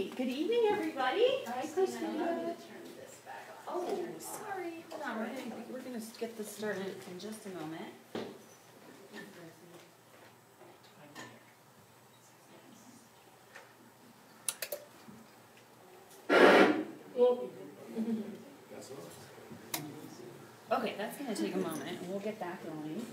right, good evening, everybody. Hi, Christina, Christina. let me turn this back on. Oh, sorry, hold on, we're gonna, we're gonna get this started in just a moment. Okay, that's gonna take a moment, and we'll get that going.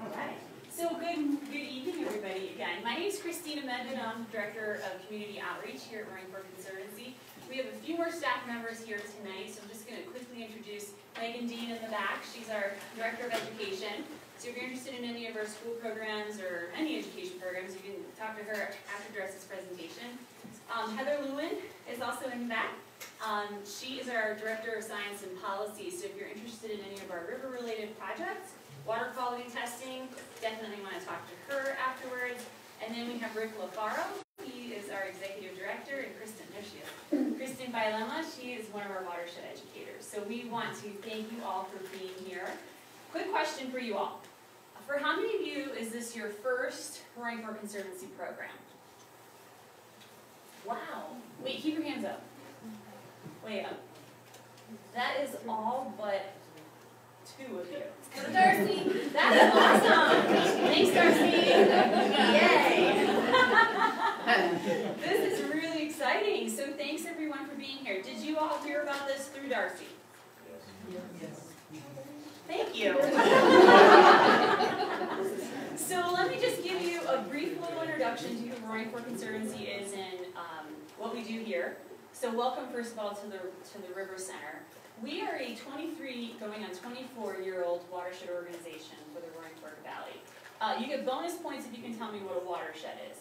Alright, so good, good evening, everybody, again. My name is Christina Mendon, I'm Director of Community Outreach here at Roaring Fork Conservancy. We have a few more staff members here tonight, so I'm just gonna quickly introduce Megan Dean in the back. She's our Director of Education. So if you're interested in any of our school programs or any education programs, you can talk to her after Dress's presentation. Um, Heather Lewin is also in the back. Um, she is our Director of Science and Policy, so if you're interested in any of our river-related projects, water quality testing, definitely want to talk to her afterwards. And then we have Rick Lofaro, he is our Executive Director, and Kristen, there she is. Kristen Bailema, she is one of our watershed educators. So we want to thank you all for being here. Quick question for you all. For how many of you is this your first Roaring Fork Conservancy program? Wow. Wait, keep your hands up. Way up. That is all but two of you. Darcy, that is awesome. Thanks, Darcy. Yay. this is really exciting. So thanks everyone for being here. Did you all hear about this through Darcy? Yes. Thank you. so let me just give you a brief little introduction to who Roaring Fork Conservancy is and um, what we do here. So welcome first of all to the, to the River Center. We are a 23, going on 24 year old watershed organization for the Roaring Fork Valley. Uh, you get bonus points if you can tell me what a watershed is.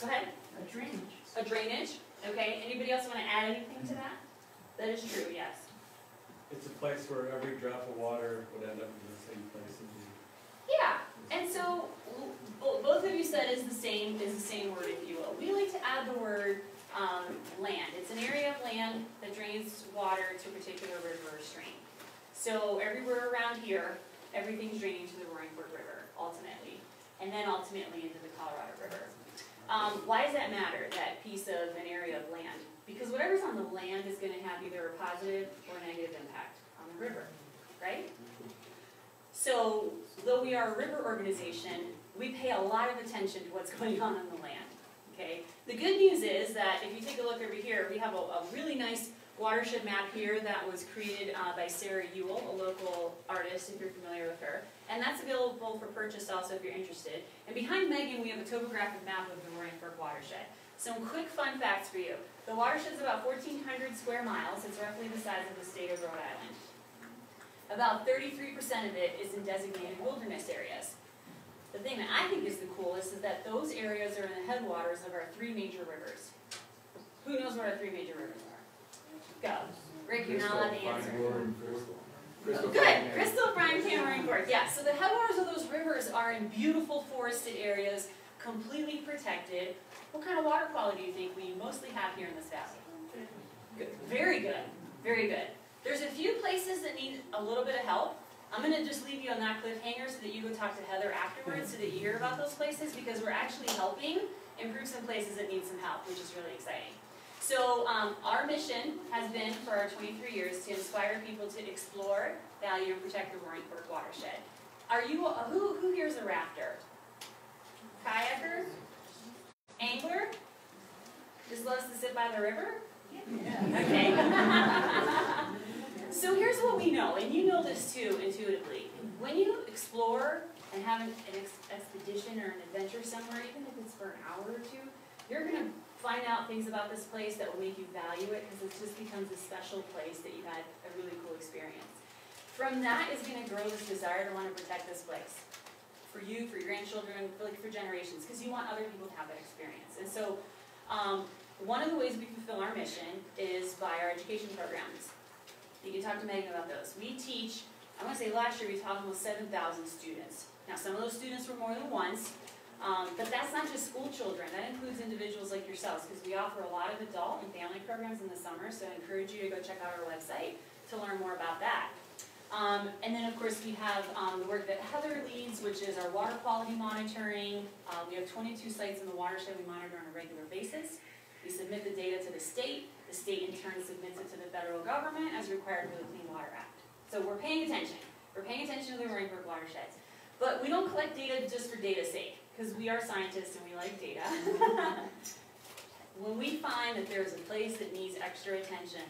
Go ahead. A drainage. A drainage. Okay. Anybody else want to add anything to that? That is true. Yes. It's a place where every drop of water would end up in the same place. and Yeah. And so both of you said is the same is the same word, if you will. We like to add the word um, land. It's an area of land that drains water to a particular river or stream. So everywhere around here, everything's draining to the Roaring Fork River ultimately, and then ultimately into the Colorado River. Um, why does that matter? That piece of an area of land? Because whatever's on the land is going to have either a positive or negative impact on the river, right? So, though we are a river organization, we pay a lot of attention to what's going on on the land. Okay. The good news is that if you take a look over here, we have a, a really nice watershed map here that was created uh, by Sarah Ewell, a local artist, if you're familiar with her. And that's available for purchase also if you're interested. And behind Megan, we have a topographic map of the Roaring Fork watershed. Some quick fun facts for you. The watershed is about 1,400 square miles. It's roughly the size of the state of Rhode Island. About 33% of it is in designated wilderness areas. The thing that I think is the coolest is that those areas are in the headwaters of our three major rivers. Who knows what our three major rivers are? Go. Rick, you're not allowed to answer. Good. Crystal, Bryan, Cameron, and Yeah, so the headwaters of those rivers are in beautiful forested areas, completely protected. What kind of water quality do you think we mostly have here in this valley? Good. Very good. Very good. There's a few places that need a little bit of help. I'm going to just leave you on that cliffhanger so that you go talk to Heather afterwards so that you hear about those places because we're actually helping improve some places that need some help, which is really exciting. So um, our mission has been for our 23 years to inspire people to explore, value, and protect the Roaring Fork watershed. Are you, uh, who, who here is a rafter? Kayaker? Angler? Just loves to sit by the river? Okay. so here's what we know, and you know this too intuitively. When you explore and have an, an ex expedition or an adventure somewhere, even if it's for an hour or two, you're going to find out things about this place that will make you value it because it just becomes a special place that you had a really cool experience. From that is going to grow this desire to want to protect this place for you, for your grandchildren, for, like, for generations, because you want other people to have that experience. And so, um, one of the ways we fulfill our mission is by our education programs. You can talk to Megan about those. We teach, I want to say last year we taught almost 7,000 students. Now, some of those students were more than once, um, but that's not just school children. That includes individuals like yourselves, because we offer a lot of adult and family programs in the summer, so I encourage you to go check out our website to learn more about that. Um, and then, of course, we have, um, the work that Heather leads, which is our water quality monitoring. Uh, we have twenty-two sites in the watershed we monitor on a regular basis. We submit the data to the state, the state in turn submits it to the federal government as required for the Clean Water Act. So we're paying attention, we're paying attention to the Brook watersheds. But we don't collect data just for data's sake, because we are scientists and we like data. When we find that there's a place that needs extra attention,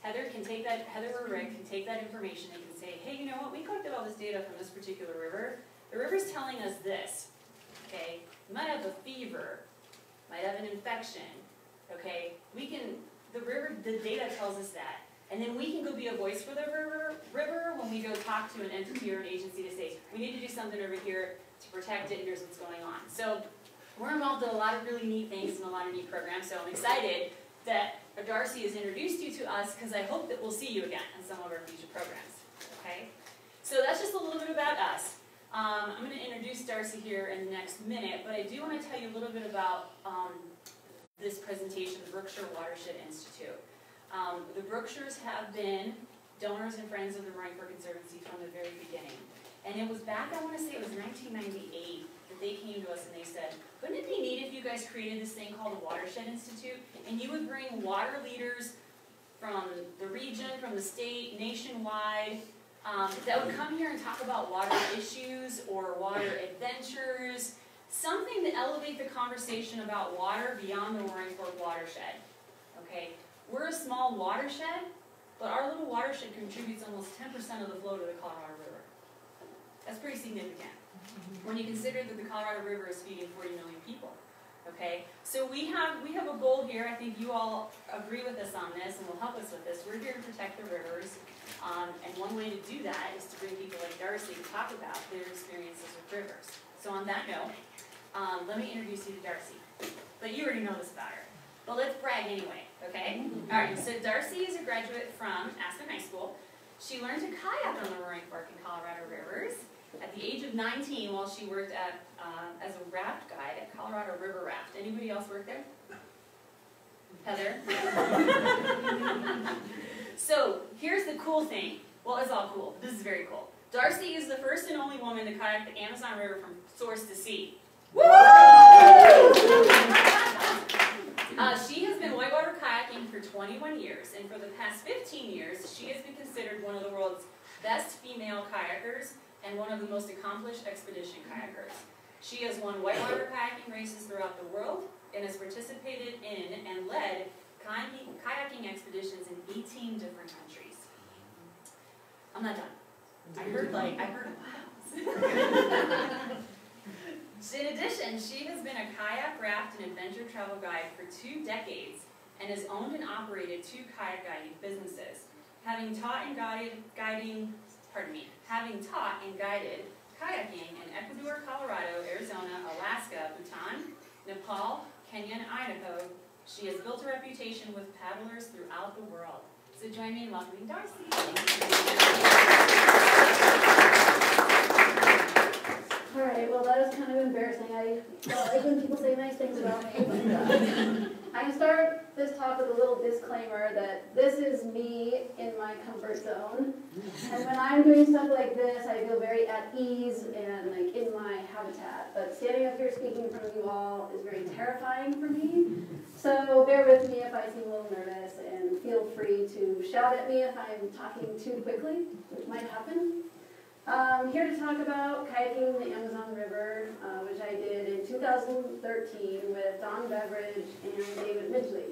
Heather can take that, Heather or Rick can take that information and can say, hey, you know what, we collected all this data from this particular river. The river's telling us this, okay? Might have a fever, might have an infection, okay? We can, the river, the data tells us that. And then we can go be a voice for the river, river when we go talk to an entity or an agency to say, we need to do something over here to protect it, here's what's going on. So we're involved in a lot of really neat things and a lot of neat programs, so I'm excited that Darcy has introduced you to us, because I hope that we'll see you again in some of our future programs, okay? So that's just a little bit about us. Um, I'm gonna introduce Darcy here in the next minute, but I do wanna tell you a little bit about, um, this presentation, the Brooksher Watershed Institute. Um, the Brookshers have been donors and friends of the Roaring Fork Conservancy from the very beginning. And it was back, I wanna say it was nineteen ninety-eight, that they came to us and they said, wouldn't it be neat if you guys created this thing called the Watershed Institute? And you would bring water leaders from the region, from the state, nationwide, um, that would come here and talk about water issues or water adventures, something to elevate the conversation about water beyond the Roaring Fork watershed. Okay, we're a small watershed, but our little watershed contributes almost ten percent of the flow to the Colorado River. That's pretty significant when you consider that the Colorado River is feeding 40 million people. Okay, so we have we have a goal here. I think you all agree with us on this and will help us with this. We're here to protect the rivers, um, and one way to do that is to bring people like Darcy to talk about their experiences with rivers. So on that note, um, let me introduce you to Darcy. But you already know this about her. But let's brag anyway, okay? All right, so Darcy is a graduate from Aspen High School. She learned to kayak on the Roaring Fork and Colorado rivers at the age of 19 while she worked at, uh, as a raft guide at Colorado River Raft. Anybody else work there? Heather? so here's the cool thing. Well, it's all cool. This is very cool. Darcy is the first and only woman to kayak the Amazon River from source to. Woo! Uh, she has been whitewater kayaking for 21 years, and for the past 15 years, she has been considered one of the world's best female kayakers and one of the most accomplished expedition kayakers. She has won whitewater kayaking races throughout the world and has participated in and led kayaking, kayaking expeditions in 18 different countries. I'm not done. I heard like, I heard a wow. in addition, she has been a kayak, raft, and adventure travel guide for two decades and has owned and operated two kayak guiding businesses. Having taught and guided, guiding pardon me, having taught and guided kayaking in Ecuador, Colorado, Arizona, Alaska, Bhutan, Nepal, Kenya, and Idaho, she has built a reputation with paddlers throughout the world. So join me in welcoming Darcy. All right, well, that was kind of embarrassing. I don't like when people say nice things about me, I start this talk with a little disclaimer that this is me in my comfort zone. And when I'm doing stuff like this, I feel very at ease and like in my habitat. But standing up here speaking in front of you all is very terrifying for me. So bear with me if I seem a little nervous and feel free to shout at me if I'm talking too quickly, which might happen. Um, here to talk about kayaking the Amazon River, uh, which I did in 2013 with Don Beveridge and David Midgley.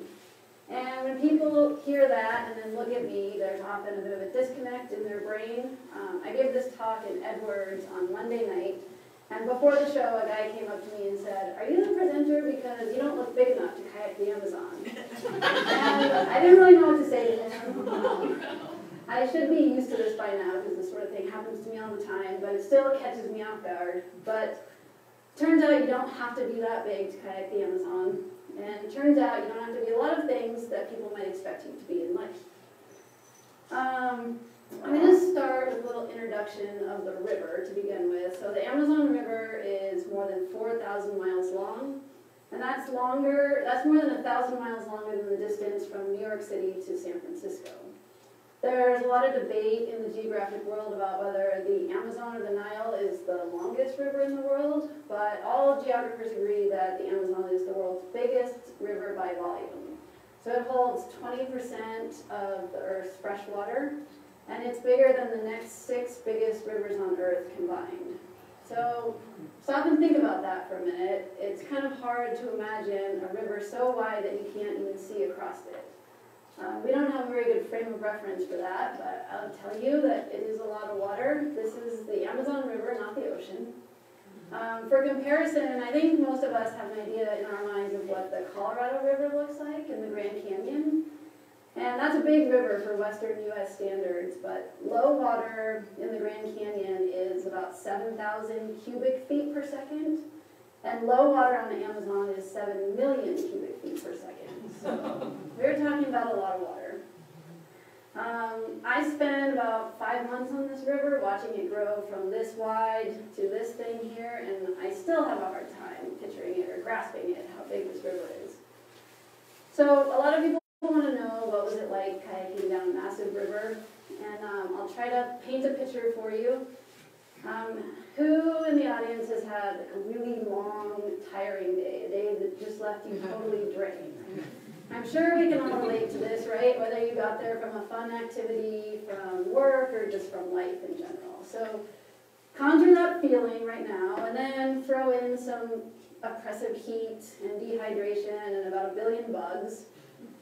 And when people hear that and then look at me, there's often a bit of a disconnect in their brain. Um, I gave this talk in Edwards on Monday night, and before the show, a guy came up to me and said, are you the presenter because you don't look big enough to kayak the Amazon? and I didn't really know what to say to him. I should be used to this by now because this sort of thing happens to me all the time, but it still catches me off guard. But turns out you don't have to be that big to kayak the Amazon. And turns out you don't have to be a lot of things that people might expect you to be in life. Um, I'm going to start with a little introduction of the river to begin with. So the Amazon River is more than 4,000 miles long. And that's longer, that's more than 1,000 miles longer than the distance from New York City to San Francisco. There's a lot of debate in the geographic world about whether the Amazon or the Nile is the longest river in the world, but all geographers agree that the Amazon is the world's biggest river by volume. So it holds 20% of the Earth's fresh water, and it's bigger than the next six biggest rivers on Earth combined. So stop and think about that for a minute. It's kind of hard to imagine a river so wide that you can't even see across it. Um, we don't have a very good frame of reference for that, but I'll tell you that it is a lot of water. This is the Amazon River, not the ocean. Um, for comparison, I think most of us have an idea in our minds of what the Colorado River looks like in the Grand Canyon. And that's a big river for western US standards, but low water in the Grand Canyon is about 7,000 cubic feet per second. And low water on the Amazon is 7 million cubic feet per second. So we're talking about a lot of water. Um, I spent about five months on this river watching it grow from this wide to this thing here, and I still have a hard time picturing it or grasping it, how big this river is. So a lot of people want to know what was it like kayaking down a massive river, and um, I'll try to paint a picture for you. Um, who in the audience has had a really long, tiring day, a day that just left you totally drained? I'm sure we can all relate to this, right? Whether you got there from a fun activity, from work, or just from life in general. So conjure that feeling right now, and then throw in some oppressive heat and dehydration and about a billion bugs.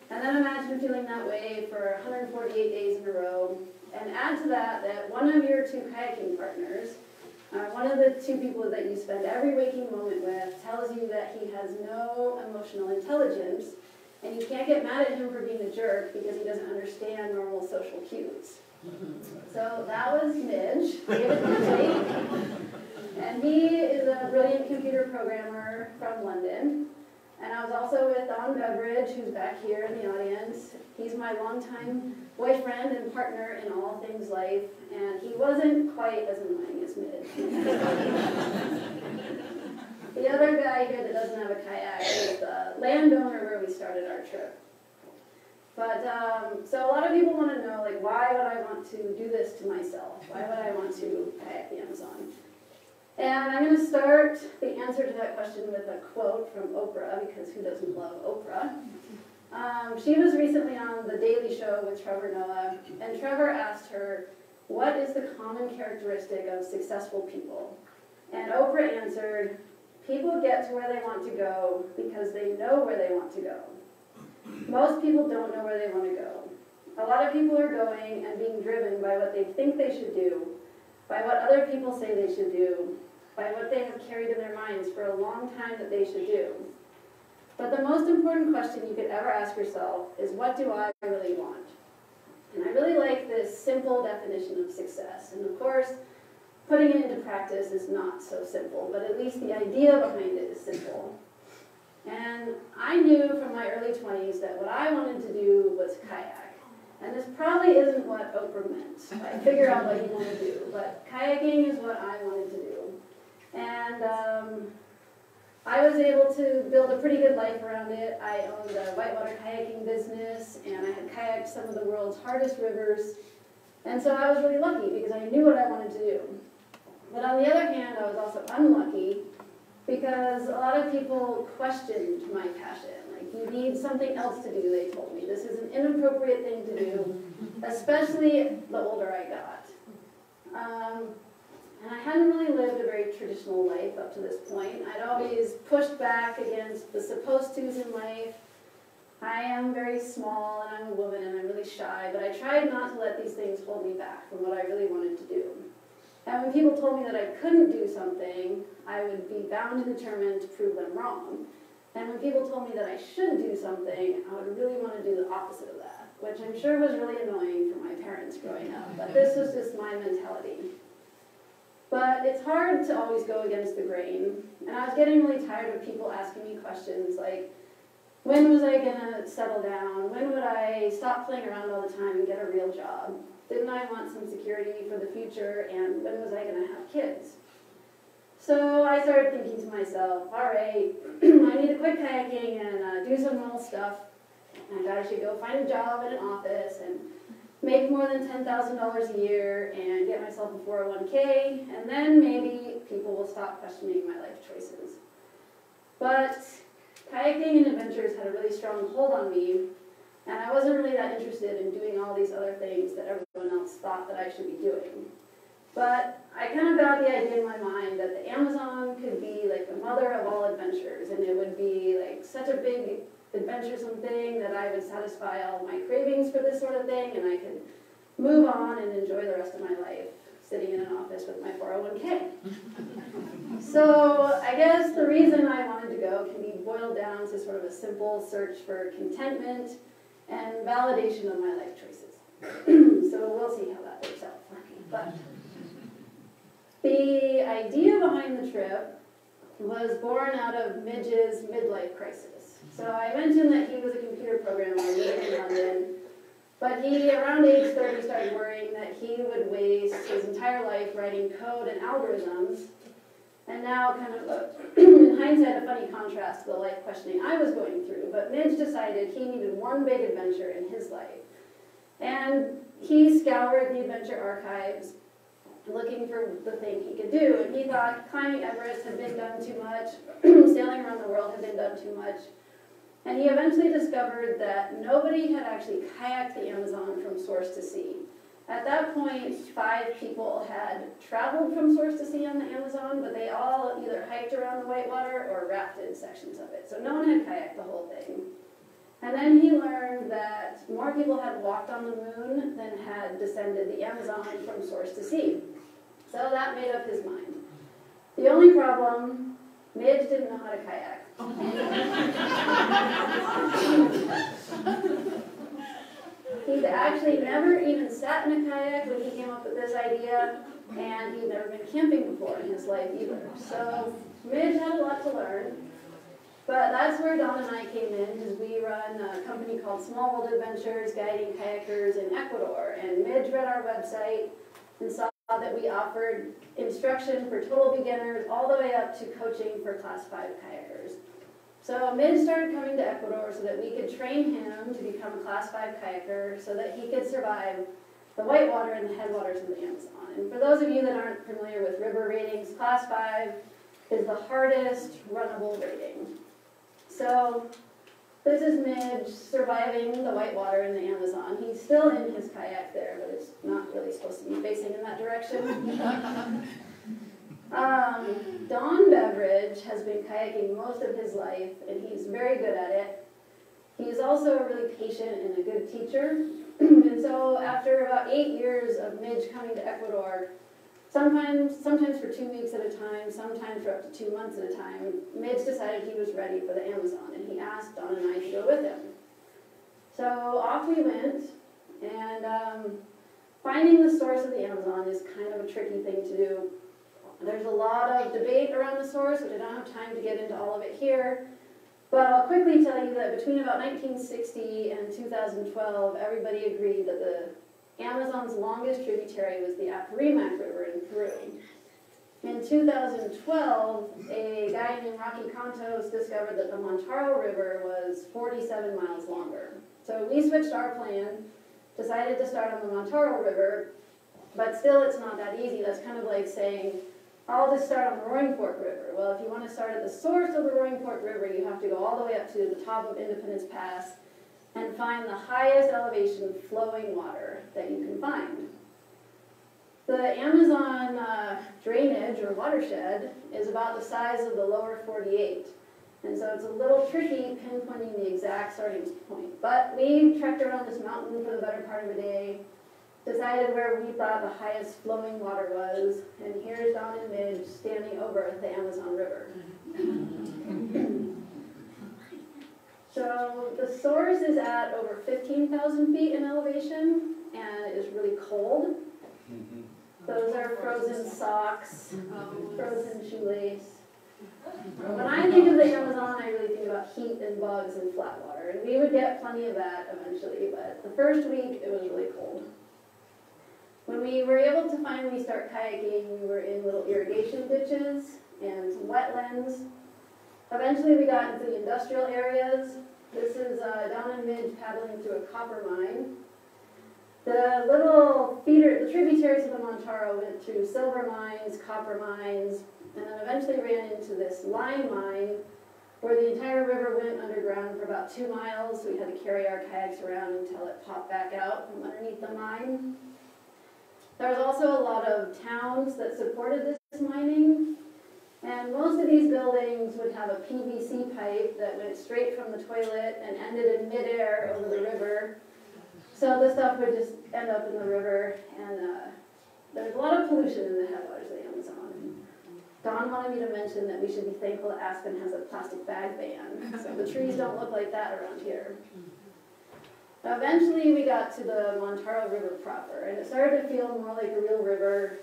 And then imagine feeling that way for 148 days in a row. And add to that that one of your two kayaking partners, uh, one of the two people that you spend every waking moment with, tells you that he has no emotional intelligence and you can't get mad at him for being a jerk because he doesn't understand normal social cues. So that was Midge, David. And he is a brilliant computer programmer from London. And I was also with Don Beveridge, who's back here in the audience. He's my longtime boyfriend and partner in all things life, and he wasn't quite as annoying as Midge. The other guy here that doesn't have a kayak is the landowner where we started our trip. But, um, so a lot of people want to know, like, why would I want to do this to myself? Why would I want to kayak the Amazon? And I'm going to start the answer to that question with a quote from Oprah, because who doesn't love Oprah? Um, she was recently on The Daily Show with Trevor Noah, and Trevor asked her, what is the common characteristic of successful people? And Oprah answered, People get to where they want to go because they know where they want to go. Most people don't know where they want to go. A lot of people are going and being driven by what they think they should do, by what other people say they should do, by what they have carried in their minds for a long time that they should do. But the most important question you could ever ask yourself is what do I really want? And I really like this simple definition of success. And of course, Putting it into practice is not so simple, but at least the idea behind it is simple. And I knew from my early 20s that what I wanted to do was kayak. And this probably isn't what Oprah meant. I figure out what you want to do, but kayaking is what I wanted to do. And um, I was able to build a pretty good life around it. I owned a whitewater kayaking business, and I had kayaked some of the world's hardest rivers. And so I was really lucky because I knew what I wanted to do. But on the other hand, I was also unlucky because a lot of people questioned my passion. Like, you need something else to do, they told me. This is an inappropriate thing to do, especially the older I got. Um, and I hadn't really lived a very traditional life up to this point. I'd always pushed back against the supposed tos in life. I am very small and I'm a woman and I'm really shy, but I tried not to let these things hold me back from what I really wanted to do. And when people told me that I couldn't do something, I would be bound and determined to prove them wrong. And when people told me that I should do something, I would really want to do the opposite of that, which I'm sure was really annoying for my parents growing up. But this was just my mentality. But it's hard to always go against the grain. And I was getting really tired of people asking me questions like, when was I going to settle down? When would I stop playing around all the time and get a real job? Didn't I want some security for the future, and when was I going to have kids? So I started thinking to myself, all right, I need to quit kayaking and uh, do some normal stuff, and I should go find a job in an office and make more than ten thousand dollars a year and get myself a four oh one K, and then maybe people will stop questioning my life choices. But kayaking and adventures had a really strong hold on me, and I wasn't really that interested in doing all these other things that everyone else thought that I should be doing. But I kind of got the idea in my mind that the Amazon could be like the mother of all adventures, and it would be like such a big adventuresome thing that I would satisfy all my cravings for this sort of thing, and I could move on and enjoy the rest of my life sitting in an office with my 401k. so I guess the reason I wanted to go can be boiled down to sort of a simple search for contentment and validation of my life choices. so we'll see how that works out for me. But the idea behind the trip was born out of Midge's midlife crisis. So I mentioned that he was a computer programmer living in London, but he, around age 30, started worrying that he would waste his entire life writing code and algorithms. And now, kind of, uh, a, in hindsight, a funny contrast to the life questioning I was going through. But Midge decided he needed one big adventure in his life. And he scoured the adventure archives, looking for the thing he could do. And he thought climbing Everest had been done too much, sailing around the world had been done too much. And he eventually discovered that nobody had actually kayaked the Amazon from source to sea. At that point, five people had traveled from source to sea on the Amazon, but they all either hiked around the Whitewater or rafted sections of it. So no one had kayaked the whole thing. And then he learned that more people had walked on the moon than had descended the Amazon from source to sea. So that made up his mind. The only problem, Midge didn't know how to kayak. He'd actually never even sat in a kayak when he came up with this idea, and he'd never been camping before in his life either. So Midge had a lot to learn. But that's where Don and I came in, because we run a company called Small World Adventures, guiding kayakers in Ecuador. And Midge read our website and saw that we offered instruction for total beginners all the way up to coaching for class 5 kayakers. So Midge started coming to Ecuador so that we could train him to become a class 5 kayaker so that he could survive the whitewater and the headwaters of the Amazon. And for those of you that aren't familiar with river ratings, class 5 is the hardest runnable rating. So this is Midge surviving the whitewater in the Amazon. He's still in his kayak there, but it's not really supposed to be facing in that direction. um, Don Beveridge has been kayaking most of his life, and he's very good at it. He's also a really patient and a good teacher. and so after about eight years of Midge coming to Ecuador, Sometimes, sometimes for two weeks at a time, sometimes for up to two months at a time, Midge decided he was ready for the Amazon, and he asked Don and I to go with him. So off we went, and um, finding the source of the Amazon is kind of a tricky thing to do. There's a lot of debate around the source, which I don't have time to get into all of it here. But I'll quickly tell you that between about 1960 and 2012, everybody agreed that the Amazon's longest tributary was the Apurimac River in Peru. In 2012, a guy named Rocky Contos discovered that the Mantaro River was 47 miles longer. So we switched our plan, decided to start on the Mantaro River, but still it's not that easy. That's kind of like saying, I'll just start on the Roaring Fork River. Well, if you want to start at the source of the Roaring Fork River, you have to go all the way up to the top of Independence Pass and find the highest elevation flowing water that you can find. The Amazon uh, drainage or watershed is about the size of the lower 48. And so it's a little tricky pinpointing the exact starting point. But we trekked around this mountain for the better part of a day, decided where we thought the highest flowing water was, and here's Don and Midge standing over the Amazon River. So the source is at over 15,000 feet in elevation and it is really cold. Those are frozen socks, frozen shoelace. When I think of the Amazon, I really think about heat and bugs and flat water. And we would get plenty of that eventually, but the first week it was really cold. When we were able to finally start kayaking, we were in little irrigation ditches and some wetlands. Eventually we got into the industrial areas. This is uh, Don and Midge paddling through a copper mine. The little feeder, the tributaries of the Mantaro went through silver mines, copper mines, and then eventually ran into this lime mine where the entire river went underground for about two miles. We had to carry our kayaks around until it popped back out from underneath the mine. There was also a lot of towns that supported this mining. And most of these buildings would have a PVC pipe that went straight from the toilet and ended in midair over the river. So this stuff would just end up in the river and uh, there's a lot of pollution in the headwaters of the Amazon. Don wanted me to mention that we should be thankful that Aspen has a plastic bag ban, so the trees don't look like that around here. Eventually, we got to the Mantaro River proper, and it started to feel more like a real river.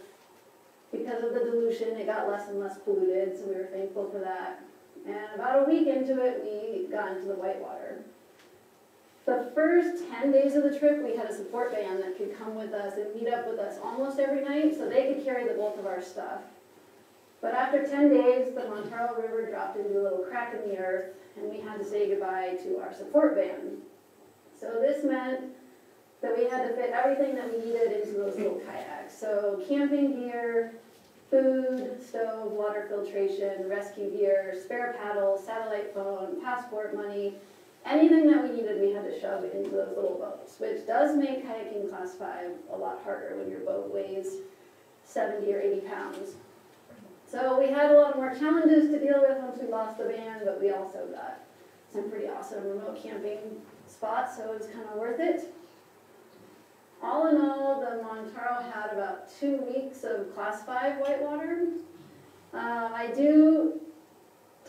Because of the dilution, it got less and less polluted, so we were thankful for that. And about a week into it, we got into the whitewater. The first ten days of the trip, we had a support band that could come with us and meet up with us almost every night, so they could carry the bulk of our stuff. But after ten days, the Mantaro River dropped into a little crack in the earth, and we had to say goodbye to our support band. So this meant that we had to fit everything that we needed into those little kayaks. So camping gear, food, stove, water filtration, rescue gear, spare paddle, satellite phone, passport money, anything that we needed we had to shove into those little boats, which does make kayaking class five a lot harder when your boat weighs 70 or 80 pounds. So we had a lot more challenges to deal with once we lost the van, but we also got some pretty awesome remote camping spots, so it was kind of worth it. All in all, the Mantaro had about two weeks of class five whitewater. Uh, I do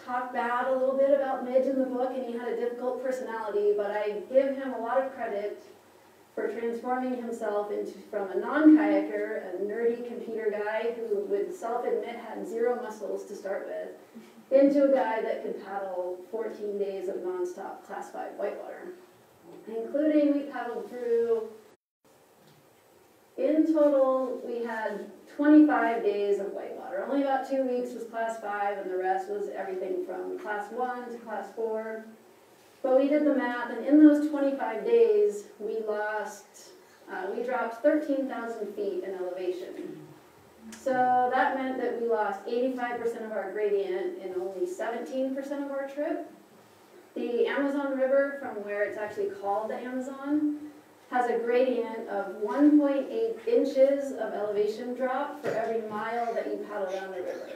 talk bad a little bit about Midge in the book, and he had a difficult personality, but I give him a lot of credit for transforming himself into from a non-kayaker, a nerdy computer guy who would self-admit had zero muscles to start with, into a guy that could paddle 14 days of nonstop class five whitewater, including we paddled through. In total, we had 25 days of whitewater. Only about two weeks was class five, and the rest was everything from class one to class four. But we did the math, and in those 25 days, we lost, uh, we dropped 13,000 feet in elevation. So that meant that we lost 85% of our gradient in only 17% of our trip. The Amazon River, from where it's actually called the Amazon, has a gradient of 1.8 inches of elevation drop for every mile that you paddle down the river.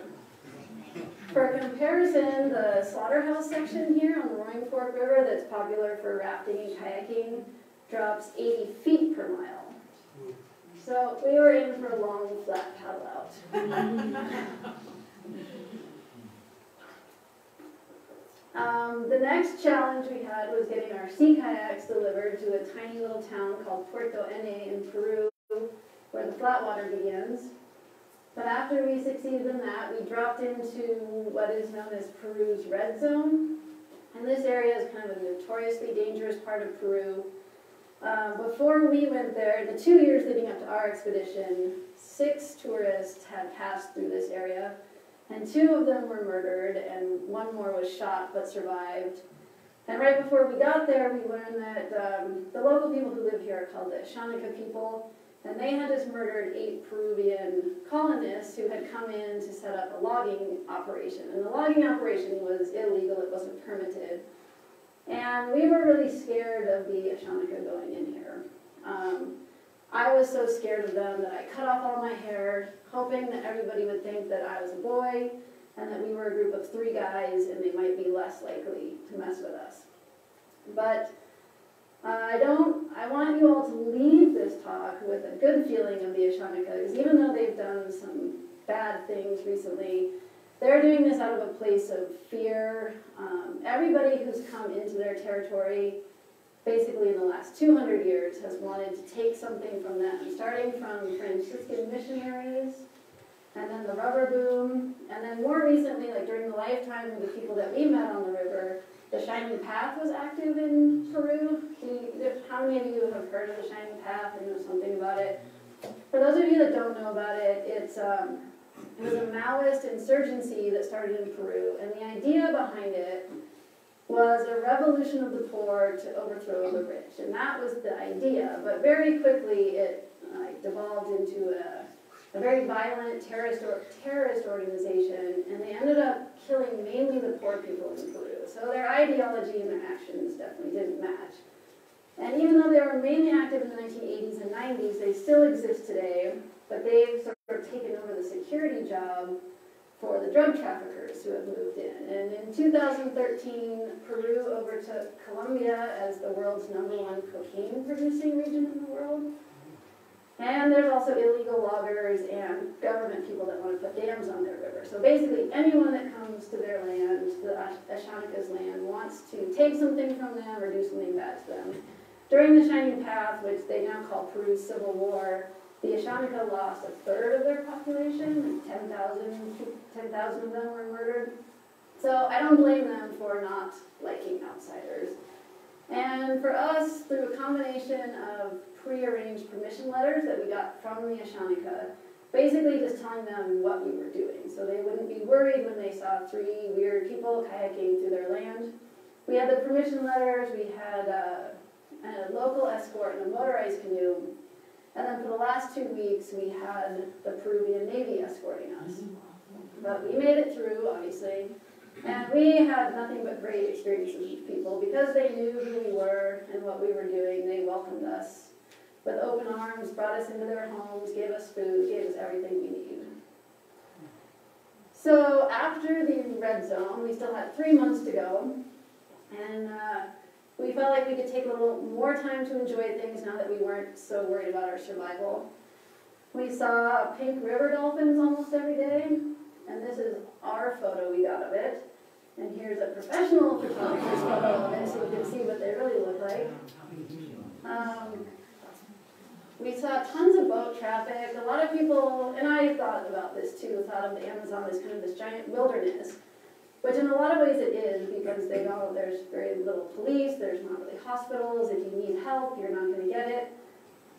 For comparison, the slaughterhouse section here on the Roaring Fork River that's popular for rafting and kayaking drops 80 feet per mile. So we were in for a long, flat paddle out. Um, the next challenge we had was getting our sea kayaks delivered to a tiny little town called Puerto Ene in Peru, where the flat water begins. But after we succeeded in that, we dropped into what is known as Peru's red zone. And this area is kind of a notoriously dangerous part of Peru. Um, before we went there, the two years leading up to our expedition, six tourists had passed through this area, and two of them were murdered, and one more was shot but survived. And right before we got there, we learned that um, the local people who live here are called the Ashaninka people, and they had just murdered eight Peruvian colonists who had come in to set up a logging operation. And the logging operation was illegal, it wasn't permitted. And we were really scared of the Ashaninka going in here. Um, I was so scared of them that I cut off all my hair, hoping that everybody would think that I was a boy and that we were a group of three guys and they might be less likely to mess with us. But uh, I don't, I want you all to leave this talk with a good feeling of the Ashaninka, because even though they've done some bad things recently, they're doing this out of a place of fear. Um, everybody who's come into their territory, basically in the last 200 years, has wanted to take something from them, starting from Franciscan missionaries, and then the rubber boom, and then more recently, like during the lifetime of the people that we met on the river, the Shining Path was active in Peru. You, how many of you have heard of the Shining Path and know something about it? For those of you that don't know about it, it's um, it was a Maoist insurgency that started in Peru, and the idea behind it was a revolution of the poor to overthrow the rich. And that was the idea, but very quickly it uh, devolved into a, a very violent terrorist, or, terrorist organization, and they ended up killing mainly the poor people in Peru. So their ideology and their actions definitely didn't match. And even though they were mainly active in the 1980s and 90s, they still exist today, but they've sort of taken over the security job for the drug traffickers who have moved in. And in 2013, Peru overtook Colombia as the world's number one cocaine producing region in the world. And there's also illegal loggers and government people that want to put dams on their river. So basically, anyone that comes to their land, the Ashaninka's land, wants to take something from them or do something bad to them. During the Shining Path, which they now call Peru's Civil War, the Ashaninka lost a third of their population, 10,000 10,000 of them were murdered. So I don't blame them for not liking outsiders. And for us, through a combination of prearranged permission letters that we got from the Ashaninka, basically just telling them what we were doing so they wouldn't be worried when they saw three weird people kayaking through their land. We had the permission letters, we had a, a local escort and a motorized canoe, and then for the last two weeks we had the Peruvian Navy escorting us. But we made it through, obviously, and we had nothing but great experiences with people because they knew who we were and what we were doing. They welcomed us with open arms, brought us into their homes, gave us food, gave us everything we needed. So after the red zone, we still had three months to go, and uh, we felt like we could take a little more time to enjoy things now that we weren't so worried about our survival. We saw pink river dolphins almost every day, and this is our photo we got of it. And here's a professional photographer's photo of it, so you can see what they really look like. Um, we saw tons of boat traffic. A lot of people, and I thought about this too, thought of the Amazon as kind of this giant wilderness, which in a lot of ways it is because they know there's very little police, there's not really hospitals. If you need help, you're not going to get it.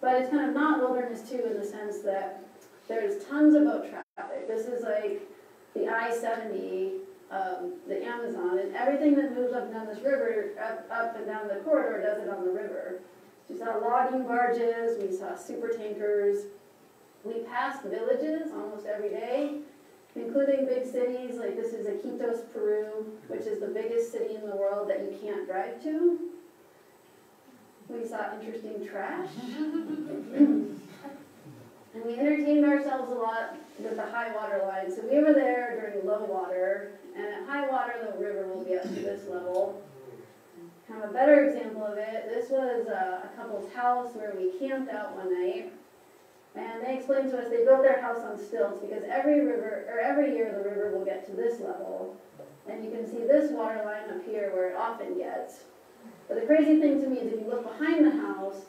But it's kind of not wilderness too in the sense that there's tons of boat traffic. This is like the I-70, um, the Amazon, and everything that moves up and down this river, up, up and down the corridor, does it on the river. We saw logging barges, we saw super tankers. We passed villages almost every day, including big cities, like this is Iquitos, Peru, which is the biggest city in the world that you can't drive to. We saw interesting trash. and we entertained ourselves a lot with the high water line. So we were there during low water, and at high water, the river will be up to this level. Kind of a better example of it, this was a, a couple's house where we camped out one night. And they explained to us they built their house on stilts because every river, or every year the river will get to this level. And you can see this water line up here where it often gets. But the crazy thing to me is if you look behind the house,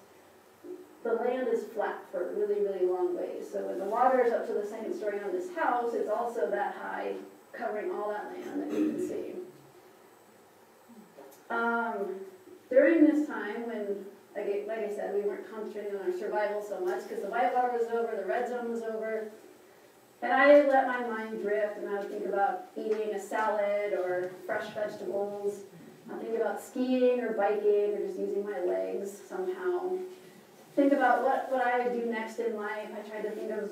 the land is flat for a really, really long ways. So when the water is up to the second story on this house, it's also that high, covering all that land that you can see. Um, during this time, when, like, like I said, we weren't concentrating on our survival so much because the white water was over, the red zone was over, and I let my mind drift and I would think about eating a salad or fresh vegetables. I think about skiing or biking or just using my legs somehow. Think about what, what I would do next in life. I tried to think of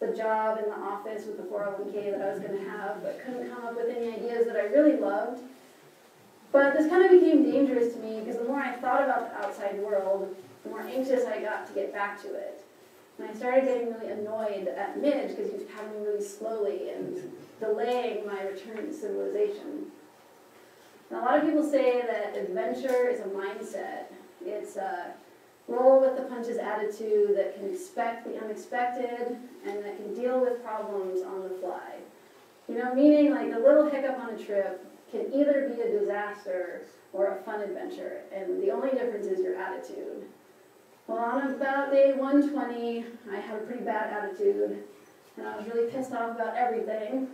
the job in the office with the 401k that I was going to have, but couldn't come up with any ideas that I really loved. But this kind of became dangerous to me because the more I thought about the outside world, the more anxious I got to get back to it. And I started getting really annoyed at Midge because he was paddling really slowly and delaying my return to civilization. And a lot of people say that adventure is a mindset. It's a roll with the punches attitude that can expect the unexpected and that can deal with problems on the fly. You know, meaning like a little hiccup on a trip can either be a disaster or a fun adventure, and the only difference is your attitude. Well, on about day 120, I had a pretty bad attitude, and I was really pissed off about everything.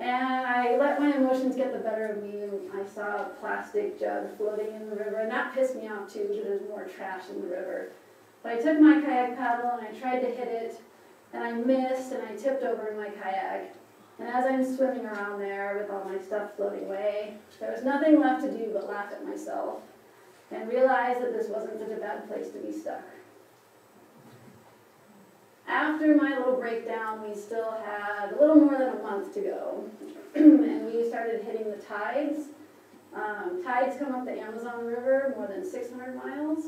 And I let my emotions get the better of me, I saw a plastic jug floating in the river, and that pissed me off too, because there's more trash in the river. But I took my kayak paddle and I tried to hit it, and I missed, and I tipped over in my kayak, And as I'm swimming around there with all my stuff floating away, there was nothing left to do but laugh at myself and realize that this wasn't such a bad place to be stuck. After my little breakdown, we still had a little more than a month to go. and we started hitting the tides. Um, tides come up the Amazon River more than 600 miles.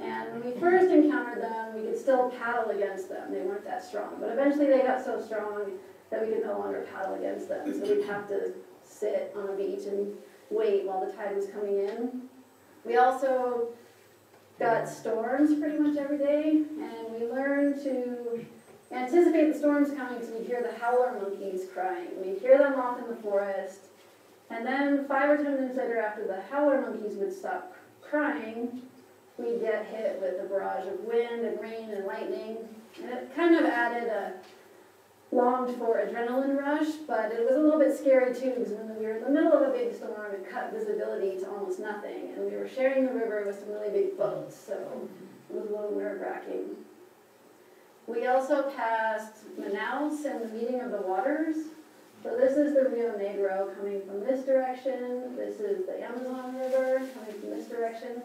And when we first encountered them, we could still paddle against them. They weren't that strong. But eventually they got so strong that we could no longer paddle against them. So we'd have to sit on a beach and wait while the tide was coming in. We also got storms pretty much every day, and we learned to anticipate the storms coming because we'd hear the howler monkeys crying. We'd hear them off in the forest, and then five or ten minutes later, after the howler monkeys would stop crying, we'd get hit with a barrage of wind and rain and lightning, and it kind of added a longed for adrenaline rush, but it was a little bit scary too because when we were in the middle of a big storm, it cut visibility to almost nothing, and we were sharing the river with some really big boats, so it was a little nerve wracking. We also passed Manaus and the meeting of the waters. So this is the Rio Negro coming from this direction. This is the Amazon River coming from this direction.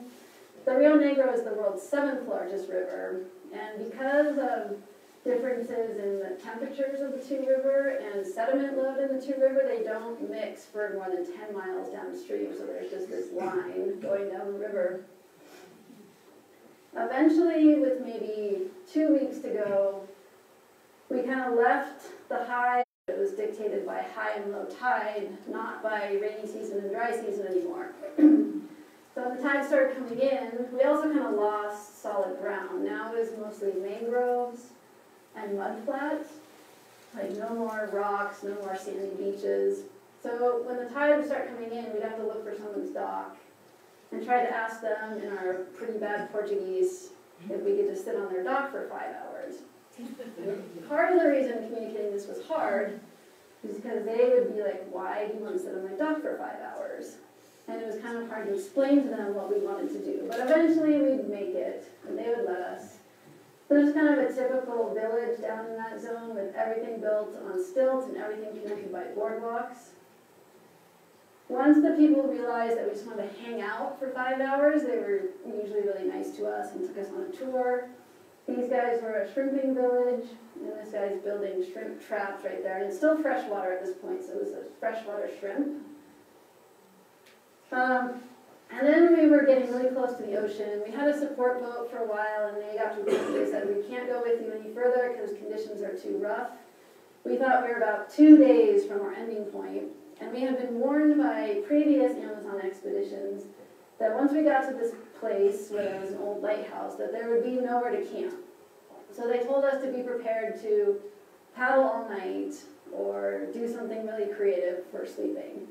The Rio Negro is the world's seventh largest river, and because of differences in the temperatures of the two river and sediment load in the two river, they don't mix for more than ten miles downstream, so there's just this line going down the river. Eventually, with maybe two weeks to go, we kind of left the high, it was dictated by high and low tide, not by rainy season and dry season anymore. So when the tide started coming in, we also kind of lost solid ground. Now it was mostly mangroves, and mud flats. Like no more rocks, no more sandy beaches. So when the tide would start coming in, we'd have to look for someone's dock and try to ask them in our pretty bad Portuguese if we could just sit on their dock for five hours. Part of the reason communicating this was hard is because they would be like, why do you want to sit on my dock for five hours? And it was kind of hard to explain to them what we wanted to do. But eventually we'd make it, and they would let us. There's kind of a typical village down in that zone with everything built on stilts and everything connected by boardwalks. Once the people realized that we just wanted to hang out for five hours, they were usually really nice to us and took us on a tour. These guys were a shrimping village, and this guy's building shrimp traps right there, and it's still freshwater at this point, so it was a freshwater shrimp. Um, and then we were getting really close to the ocean. We had a support boat for a while, and they got to the point they said, we can't go with you any further because conditions are too rough. We thought we were about two days from our ending point, and we had been warned by previous Amazon expeditions that once we got to this place where there was an old lighthouse, that there would be nowhere to camp. So they told us to be prepared to paddle all night or do something really creative for sleeping.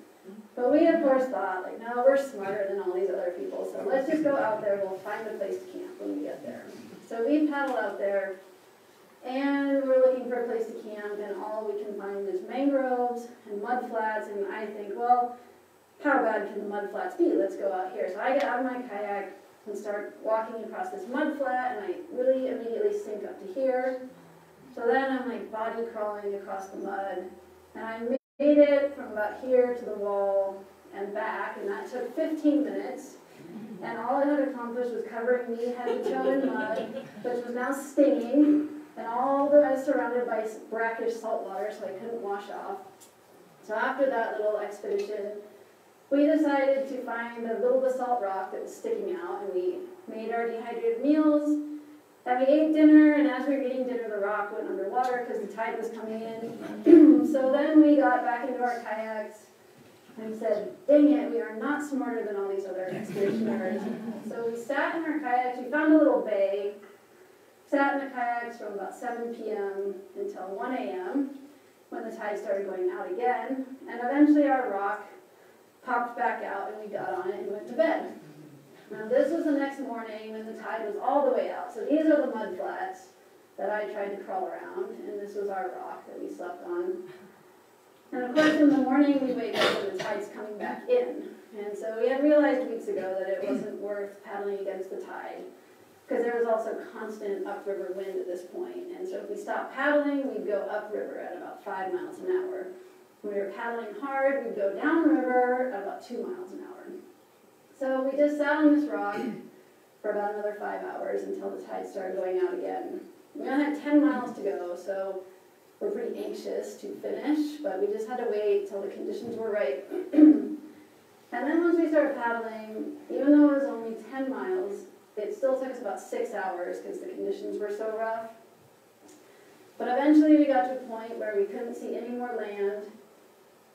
But we of course thought, like, no, we're smarter than all these other people, so let's just go out there, we'll find a place to camp when we get there. So we paddle out there, and we're looking for a place to camp, and all we can find is mangroves and mud flats, and I think, well, how bad can the mud flats be? Let's go out here. So I get out of my kayak and start walking across this mud flat, and I really immediately sink up to here. So then I'm like body crawling across the mud, and I made it from about here to the wall and back, and that took 15 minutes. And all I had accomplished was covering me head to toe in mud, which was now stinging, and all the I was surrounded by brackish salt water, so I couldn't wash off. So after that little expedition, we decided to find a little basalt rock that was sticking out, and we made our dehydrated meals. And we ate dinner, and as we were eating dinner, the rock went underwater because the tide was coming in. so then we got back into our kayaks and said, dang it, we are not smarter than all these other expeditioners. so we sat in our kayaks, we found a little bay, sat in the kayaks from about 7 p.m. until 1 a.m. when the tide started going out again. And eventually our rock popped back out and we got on it and went to bed. Now this was the next morning when the tide was all the way out. So these are the mud flats that I tried to crawl around, and this was our rock that we slept on. And of course, in the morning we wake up and the tide's coming back in. And so we had realized weeks ago that it wasn't worth paddling against the tide. because there was also constant upriver wind at this point. And so if we stopped paddling, we'd go upriver at about five miles an hour. When we were paddling hard, we'd go downriver at about two miles an hour. So we just sat on this rock for about another five hours until the tide started going out again. We only had ten miles to go, so we're pretty anxious to finish, but we just had to wait till the conditions were right. and then once we started paddling, even though it was only ten miles, it still took us about six hours because the conditions were so rough. But eventually we got to a point where we couldn't see any more land.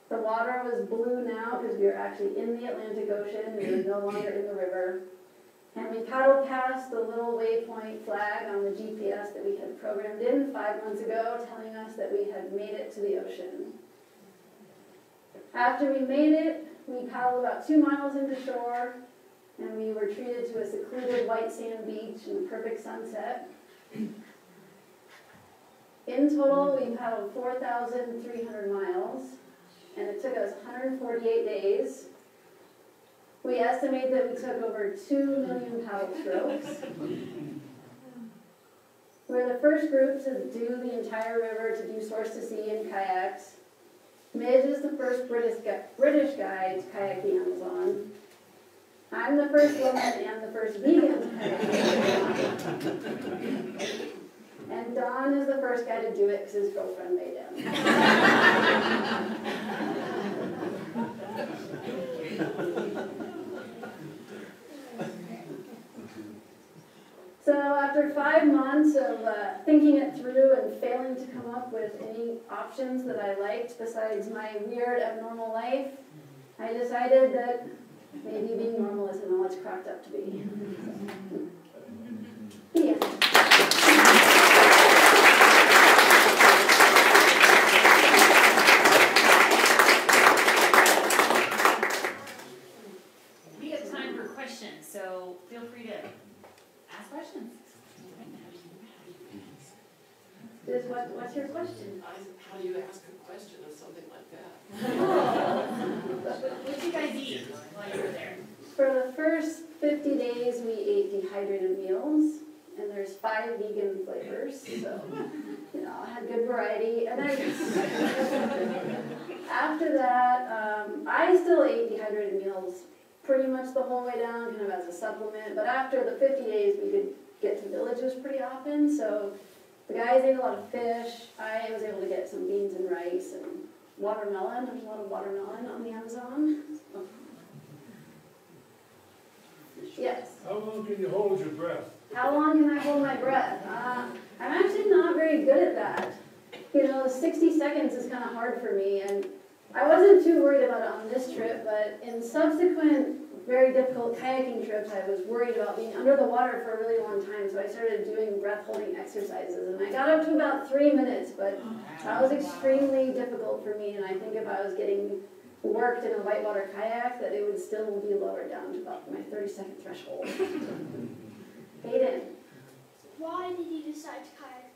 The water was blue now because we were actually in the Atlantic Ocean, we were no longer in the river. And we paddled past the little waypoint flag on the GPS that we had programmed in five months ago, telling us that we had made it to the ocean. After we made it, we paddled about two miles into shore, and we were treated to a secluded white sand beach and a perfect sunset. In total, we paddled 4,300 miles, and it took us 148 days. We estimate that we took over 2 million paddle strokes. We're the first group to do the entire river, to do source to sea in kayaks. Midge is the first British guy, British guy to kayak the Amazon. I'm the first woman and the first vegan to kayak the Amazon. And Don is the first guy to do it because his girlfriend made him. So after five months of uh, thinking it through and failing to come up with any options that I liked besides my weird abnormal life, I decided that maybe being normal isn't all it's cracked up to be. The end. We have time for questions, so feel free to ask questions. Is what, what's your question? How do you ask a question of something like that? What did you guys eat while you were there? For the first 50 days, we ate dehydrated meals, and there's five vegan flavors, so, you know, I had good variety. And then after that, um, I still ate dehydrated meals pretty much the whole way down, kind of as a supplement. But after the 50 days, we could get to villages pretty often, so the guys ate a lot of fish. I was able to get some beans and rice and watermelon. There's a lot of watermelon on the Amazon. Yes. How long can you hold your breath? How long can I hold my breath? Uh, I'm actually not very good at that. You know, 60 seconds is kind of hard for me, and I wasn't too worried about it on this trip, but in subsequent very difficult kayaking trips, I was worried about being under the water for a really long time, so I started doing breath holding exercises, and I got up to about three minutes, but that was extremely difficult for me, and I think if I was getting worked in a whitewater kayak, that it would still be lower down to about my 30 second threshold. Hayden. Why did you decide to kayak?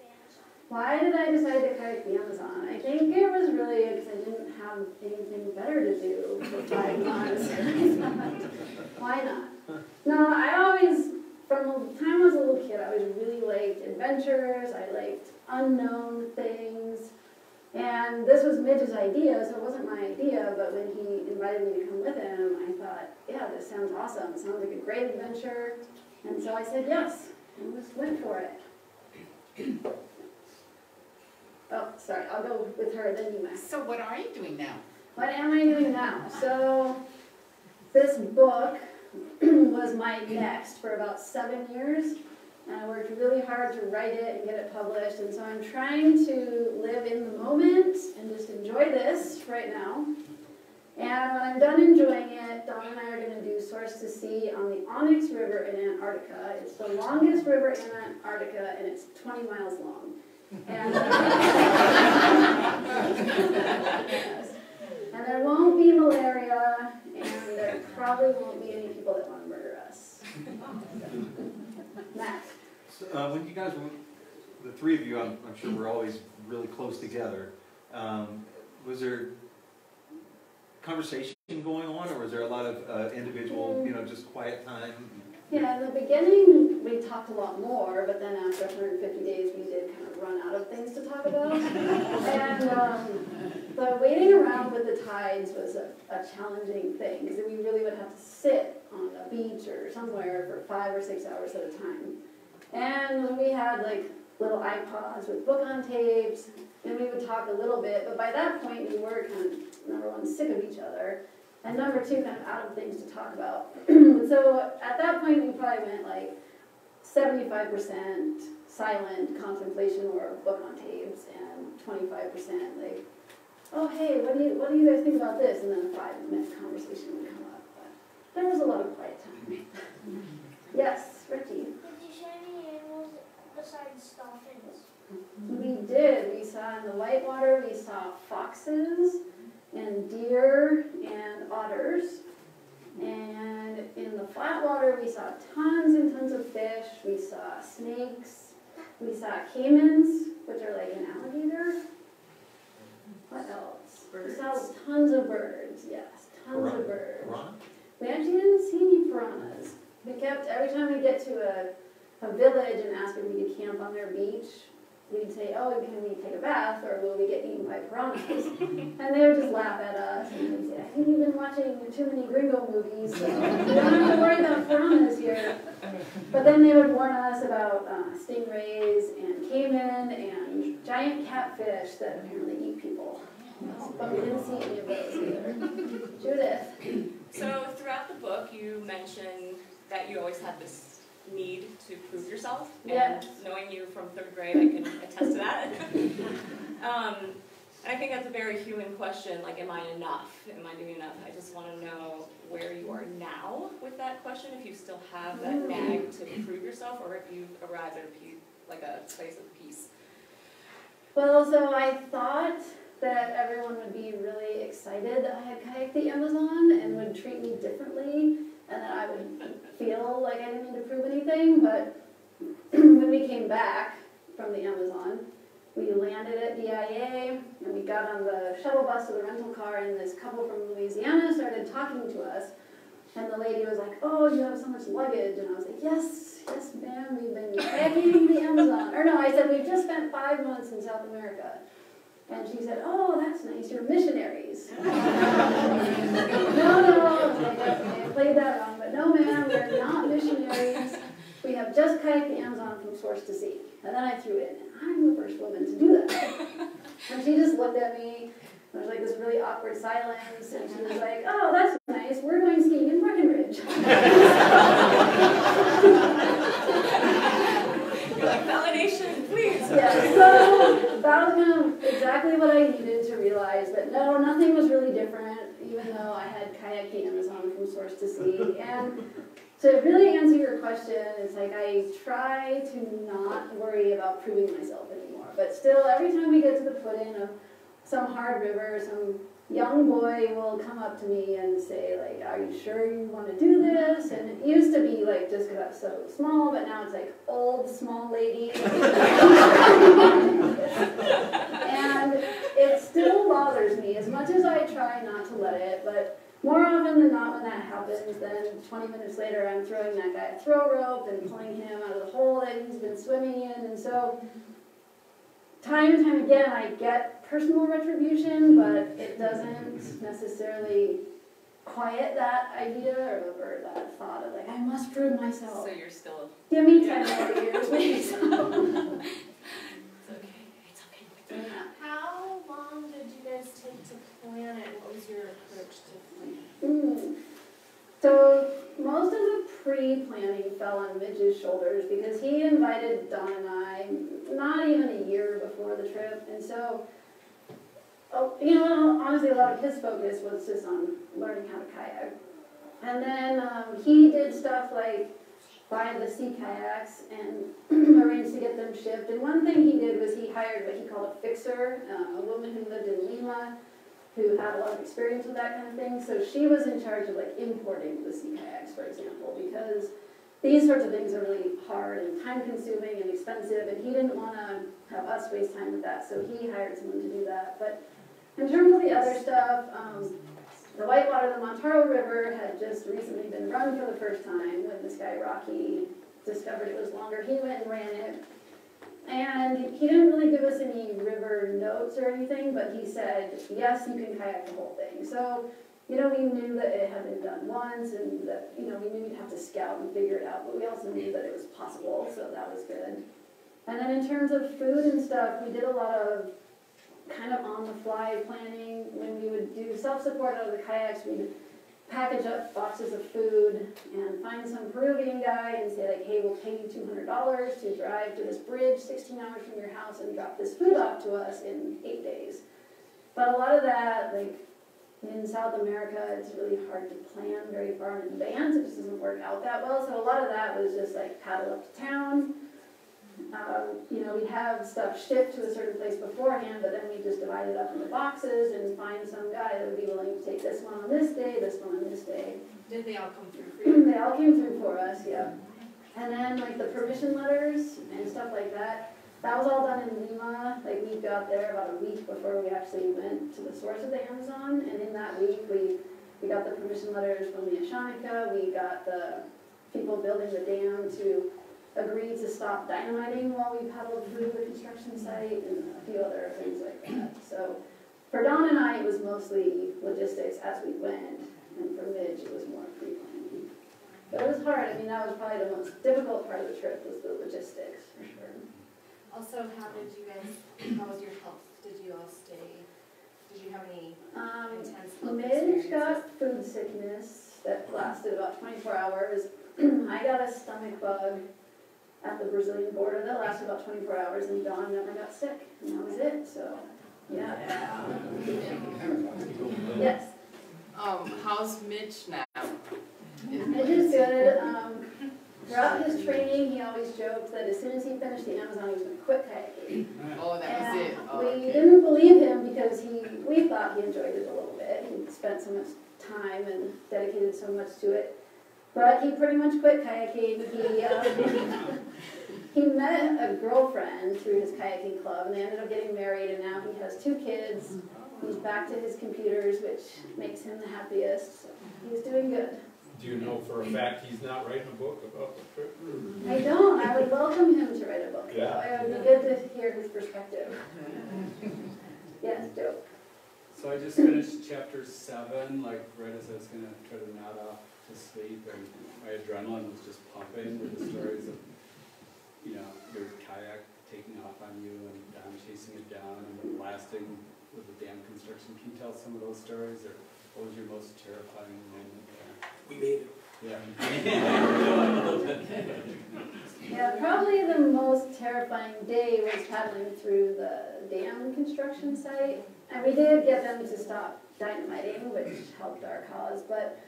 Why did I decide to kayak the Amazon? I think it was really because I didn't have anything better to do for five months. Why not? No, I always, from the time I was a little kid, I always really liked adventures. I liked unknown things. And this was Midge's idea, so it wasn't my idea, but when he invited me to come with him, I thought, yeah, this sounds awesome. It sounds like a great adventure. And so I said yes, and just went for it. Oh, sorry, I'll go with her, then you, Max. So what are you doing now? What am I doing now? So, this book was my next for about seven years. And I worked really hard to write it and get it published. And so I'm trying to live in the moment and just enjoy this right now. And when I'm done enjoying it, Dawn and I are going to do Source to Sea on the Onyx River in Antarctica. It's the longest river in Antarctica and it's 20 miles long. And, and there won't be malaria, and there probably won't be any people that want to murder us. Matt? So, uh, when you guys, were the three of you, I'm, I'm sure we're always really close together. Um, was there conversation going on, or was there a lot of uh, individual, you know, just quiet time? Yeah, in the beginning, we talked a lot more, but then after hundred and fifty days, we did kind of run out of things to talk about. And, um, the waiting around with the tides was a, a challenging thing, because we really would have to sit on a beach or somewhere for five or six hours at a time. And we had like little iPods with book on tapes, and we would talk a little bit, but by that point, we were kind of, number one, sick of each other, and number two, kind of out of things to talk about. so at that point, we probably went like seventy-five percent silent contemplation or book on tapes, and twenty-five percent like, oh hey, what do you what do you guys think about this? And then a five-minute conversation would come up. But there was a lot of quiet time. yes, Ricky. Did you see any animals besides dolphins? We did. We saw in the whitewater, we saw foxes and deer and otters. And in the flat water, we saw tons and tons of fish. We saw snakes. We saw caimans, which are like an alligator. What else? We saw tons of birds. Yes, tons of birds. Ron? We actually didn't see any piranhas. We kept, every time we get to a, a village and ask if we could camp on their beach, we'd say, oh, can we take a bath or will we get eaten by piranhas? and they would just laugh at us and they'd say, I think you've been watching too many gringo movies, so you don't have to worry about piranhas here. But then they would warn us about uh, stingrays and caiman and giant catfish that apparently eat people. But we didn't see any of those either. Judith. So throughout the book, you mention that you always had this need to prove yourself. Yes. And knowing you from third grade, I can attest to that. um, and I think that's a very human question, like, am I enough? Am I doing enough? I just want to know where you are now with that question, if you still have that nag to prove yourself, or if you've arrived at a pe- like a place of peace. Well, so I thought that everyone would be really excited that I had kayaked the Amazon and would treat me differently and then I would feel like I didn't need to prove anything. But when we came back from the Amazon, we landed at DIA and we got on the shuttle bus to the rental car and this couple from Louisiana started talking to us. And the lady was like, oh, you have so much luggage. And I was like, yes, yes, ma'am, we've been kayaking the Amazon. Or no, I said, we've just spent five months in South America. And she said, oh, that's nice, you're missionaries. no, no, I was like, okay, I played that wrong, but no, ma'am, we're not missionaries. We have just kayaked the Amazon from source to sea. And then I threw in, and I'm the first woman to do that. And she just looked at me, there was like this really awkward silence, and she was like, oh, that's nice, we're going skiing in Breckenridge. You're like, validation, please. Yeah, so that was kind of exactly what I needed to realize that no, nothing was really different, even though I had kayaked the Amazon from source to sea. And to really answer your question, it's like I try to not worry about proving myself anymore. But still, every time we get to the put-in of some hard river, some young boy will come up to me and say like, are you sure you want to do this? And it used to be like just because I was so small, but now it's like old small lady. and it still bothers me as much as I try not to let it, but more often than not when that happens, then 20 minutes later I'm throwing that guy a throw rope and pulling him out of the hole that he's been swimming in. And so time and time again I get personal retribution, but it doesn't necessarily quiet that idea or, or that thought of like, I must prove myself. So you're still, Give me 10 more years, please. it's okay, it's okay. How long did you guys What was your approach to planning? Mm. So most of the pre-planning fell on Midge's shoulders because he invited Don and I not even a year before the trip, and so oh, you know honestly a lot of his focus was just on learning how to kayak, and then um, he did stuff like buy the sea kayaks and arrange to get them shipped. And one thing he did was he hired what he called a fixer, uh, a woman who lived in Lima who had a lot of experience with that kind of thing. So she was in charge of like importing the sea for example, because these sorts of things are really hard and time consuming and expensive, and he didn't want to have us waste time with that, so he hired someone to do that. But in terms of the other stuff, um, the Whitewater, of the Mantaro River had just recently been run for the first time when this guy Rocky discovered it was longer, he went and ran it. And he didn't really give us any river notes or anything, but he said, yes, you can kayak the whole thing. So, you know, we knew that it had been done once and that, you know, we knew we'd have to scout and figure it out, but we also knew that it was possible, so that was good. And then in terms of food and stuff, we did a lot of kind of on the fly planning. When we would do self-support out of the kayaks, we'd package up boxes of food and find some Peruvian guy and say like, hey, we'll pay you two hundred dollars to drive to this bridge sixteen hours from your house and drop this food off to us in eight days. But a lot of that, like, in South America, it's really hard to plan very far in advance, it just doesn't work out that well, so a lot of that was just like paddle up to town. Um, you know, we'd have stuff shipped to a certain place beforehand, but then we just divide it up into boxes and find some guy that would be willing to take this one on this day, this one on this day. Did they all come through for you? They all came through for us, yeah. And then like the permission letters and stuff like that, that was all done in Lima. Like we got there about a week before we actually went to the source of the Amazon. And in that week, we, we got the permission letters from the Ashaninka. We got the people building the dam to agree to stop dynamiting while we paddled through the construction site and a few other things like that. So for Don and I, it was mostly logistics as we went. And for Midge, it was more pre-planning. But it was hard, I mean, that was probably the most difficult part of the trip, was the logistics, for sure. Also, how did you guys, how was your health? Did you all stay, did you have any Um, intense Midge got food sickness that lasted about twenty-four hours. I got a stomach bug at the Brazilian border that lasted about twenty-four hours, and Don never got sick, and that was it, so, yeah. Yes, Um, how's Mitch now? Midge is good, um, throughout his training, he always joked that as soon as he finished the Amazon, he was gonna quit kayaking. Oh, that was it, oh, We okay. didn't believe him because he, we thought he enjoyed it a little bit. He spent so much time and dedicated so much to it. But he pretty much quit kayaking. He, um, he met a girlfriend through his kayaking club and they ended up getting married and now he has two kids. He's back to his computers, which makes him the happiest. So he's doing good. Do you know for a fact he's not writing a book about the trip? I don't, I would welcome him to write a book though. Yeah. It would be good to hear his perspective. Yes, Joe. So I just finished chapter seven, like right as I was gonna try to nod off to sleep, and my adrenaline was just pumping with the stories of, you know, your kayak taking off on you and Don chasing it down and blasting with the dam construction. Can you tell some of those stories, or what was your most terrifying moment there? We made it. Yeah. Yeah, probably the most terrifying day was paddling through the dam construction site. And we did get them to stop dynamiting, which helped our cause, but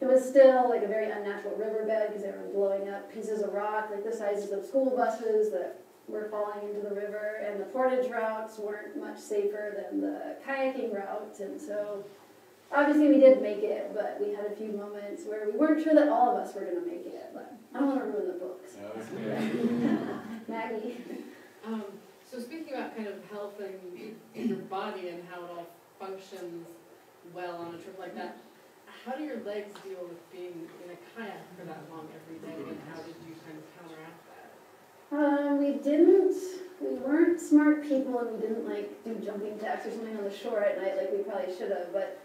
it was still like a very unnatural riverbed because they were blowing up pieces of rock, like the sizes of school buses that were falling into the river. And the portage routes weren't much safer than the kayaking routes, and so obviously we did make it, but we had a few moments where we weren't sure that all of us were gonna make it, but I don't wanna ruin the books. That was. Maggie. Um, so speaking about kind of health and your body and how it all functions well on a trip like that, how do your legs deal with being in a kayak for that long every day and how did you kind of counteract that? Um, we didn't, we weren't smart people and we didn't like do jumping jacks or something on the shore at night like we probably should have, but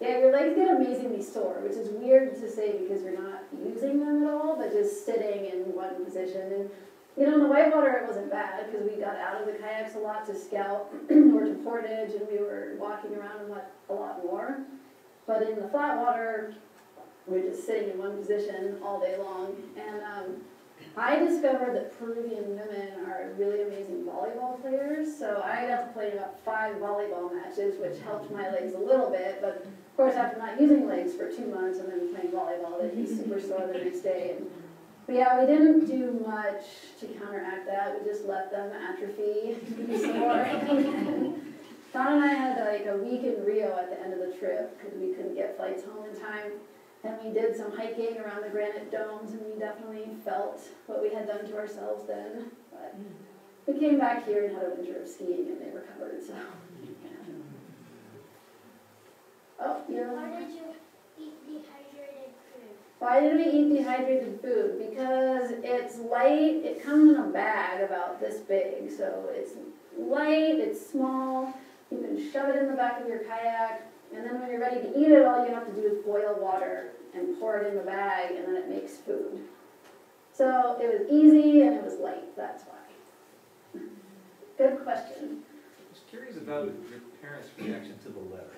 yeah, your legs get amazingly sore, which is weird to say because you're not using them at all, but just sitting in one position. And you know, in the whitewater it wasn't bad because we got out of the kayaks a lot to scout or to portage and we were walking around a lot, a lot more. But in the flat water, we're just sitting in one position all day long. And um, I discovered that Peruvian women are really amazing volleyball players, so I got to play about five volleyball matches, which helped my legs a little bit. But of course, after not using legs for two months and then playing volleyball, they'd be super sore the next day. And, but yeah, we didn't do much to counteract that. We just let them atrophy, be sore. Don and I had like a week in Rio at the end of the trip because we couldn't get flights home in time. And we did some hiking around the granite domes, and we definitely felt what we had done to ourselves then. But we came back here and had a winter of skiing, and they recovered. So. Oh, you're on. did you eat dehydrated food? Why did we eat dehydrated food? Because it's light, it comes in a bag about this big, so it's light, it's small, you can shove it in the back of your kayak, and then when you're ready to eat it, all you have to do is boil water and pour it in the bag, and then it makes food. So it was easy and it was light, that's why. Good question. I was curious about your parents' reaction to the letter.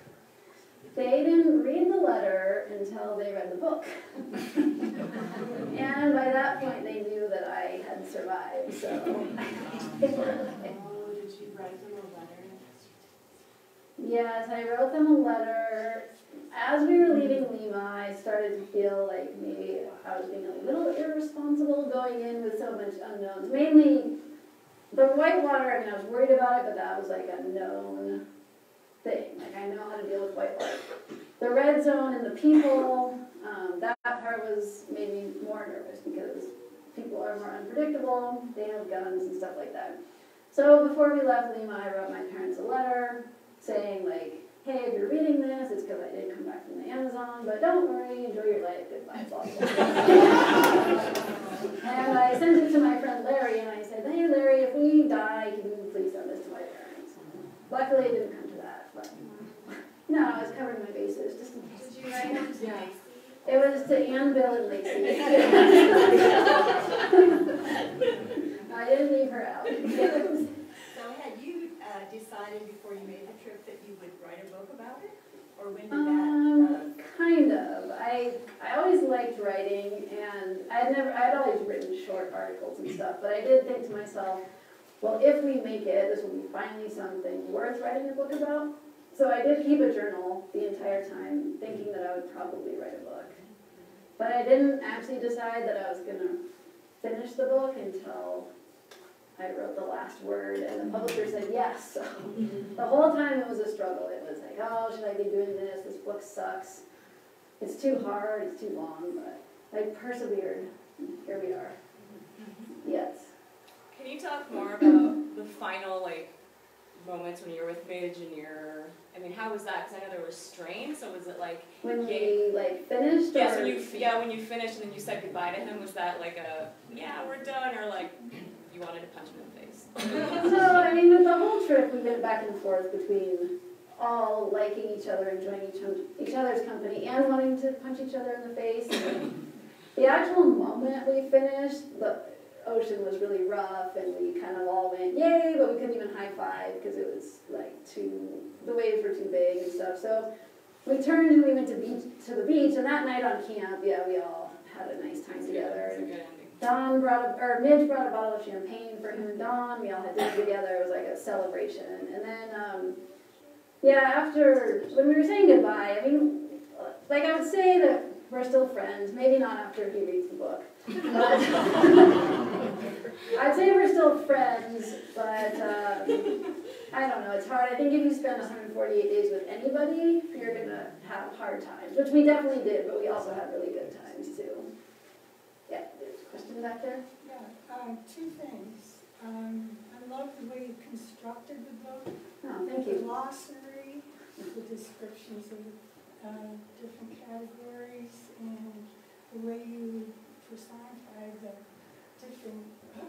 They didn't read the letter until they read the book. and by that point, they knew that I had survived, so. Oh, did you write them letter? Yes, I wrote them a letter. As we were leaving Lima, I started to feel like maybe I was being a little irresponsible going in with so much unknowns. Mainly the white water, I mean, I was worried about it, but that was like a known thing. Like, I know how to deal with white water. The red zone and the people, um, that part was made me more nervous because people are more unpredictable, they have guns and stuff like that. So before we left Lima, I wrote my parents a letter hey, if you're reading this, it's because I did come back from the Amazon, but don't worry, enjoy your life, goodbye, blah, blah, blah. And I sent it to my friend Larry, and I said, hey, Larry, if we die, can you please send this to my parents? Luckily, it didn't come to that, but, no, I was covering my bases, just in case. Did you write them to Yeah. It was to Ann, Bill, and Lacey. I didn't leave her out. So had you uh, decided before you made the trip that you would write a book about it? Or when did that? Um, kind of. I I always liked writing, and I'd never I'd always written short articles and stuff. But I did think to myself, well, if we make it, this will be finally something worth writing a book about. So I did keep a journal the entire time, thinking that I would probably write a book. But I didn't actually decide that I was gonna finish the book until I wrote the last word, and the publisher mm-hmm. said yes. So mm-hmm. the whole time it was a struggle. It was like, oh, should I be doing this? This book sucks. It's too hard. It's too long. But I persevered. Here we are. Mm-hmm. Yes. Can you talk more about the final like moments when you were with Midge and your? I mean, how was that? Because I know there was strain. So was it like When we like finished. yes, or- when you yeah when you finished and then you said goodbye to him? Was that like a yeah we're done or like you wanted to punch him in the face? So I mean, with the whole trip, we went back and forth between all liking each other, enjoying each, each other's company, and wanting to punch each other in the face. The actual moment we finished, the ocean was really rough, and we kind of all went yay, but we couldn't even high five because it was like too the waves were too big and stuff. So we turned and we went to beach to the beach, and that night on camp, yeah, we all had a nice time together. It's Don brought a, or Midge brought a bottle of champagne for him and Don. We all had dinner together. It was like a celebration. And then, um, yeah, after when we were saying goodbye, I mean, like I would say that we're still friends. Maybe not after he reads the book. But I'd say we're still friends, but um, I don't know. It's hard. I think if you spend 148 days with anybody, you're gonna have hard times, which we definitely did. But we also had really good times too. Yeah, there's a question back there. Yeah, um, two things. Um, I love the way you constructed the book. Oh, thank The you. glossary, the descriptions of, uh, different categories, and the way you personified the different,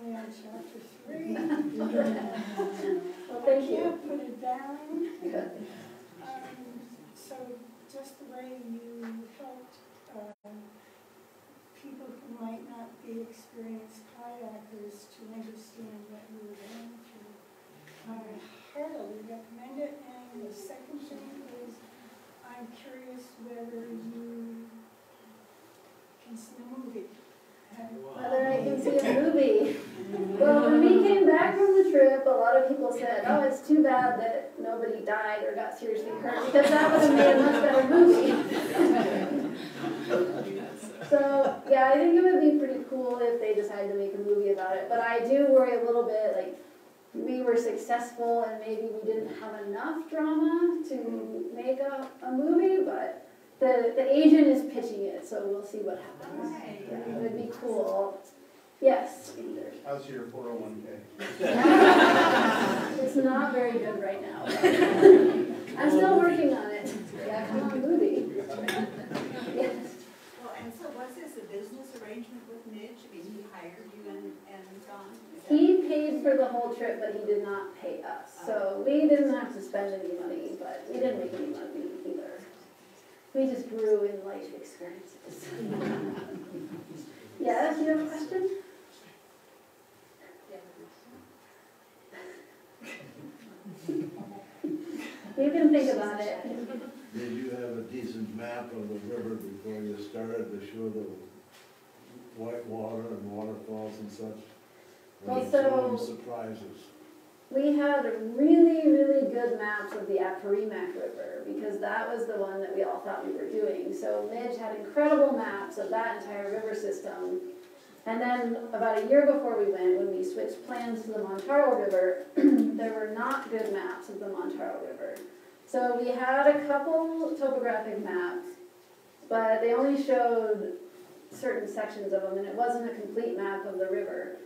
only on chapter three. Well, thank I you. can't put it down. Um, so just the way you helped, uh, people who might not be experienced kayakers to understand what you were going through. I heartily recommend it, and the second thing is, I'm curious whether you can see a movie. Whether I can see a movie. Well, when we came back from the trip, a lot of people said, oh, it's too bad that nobody died or got seriously hurt, because that would have made a much better movie. So, yeah, I think it would be pretty cool if they decided to make a movie about it, but I do worry a little bit, like, we were successful and maybe we didn't have enough drama to make a, a movie, but the, the agent is pitching it, so we'll see what happens. Yeah, it would be cool. Yes, Anders. How's your four oh one K? It's not very good right now. I'm still working on it. he paid for the whole trip, but he did not pay us. So we didn't have to spend any money, but we didn't make any money either. We just grew in life experiences. yes, you have a question? you can think about it. Did you have a decent map of the river before you started to show white water and waterfalls and such? Well, And so- some surprises. We had really, really good maps of the Apurimac River because that was the one that we all thought we were doing. So Midge had incredible maps of that entire river system. And then about a year before we went, when we switched plans to the Mantaro River, there were not good maps of the Mantaro River. So we had a couple topographic maps, but they only showed certain sections of them and it wasn't a complete map of the river.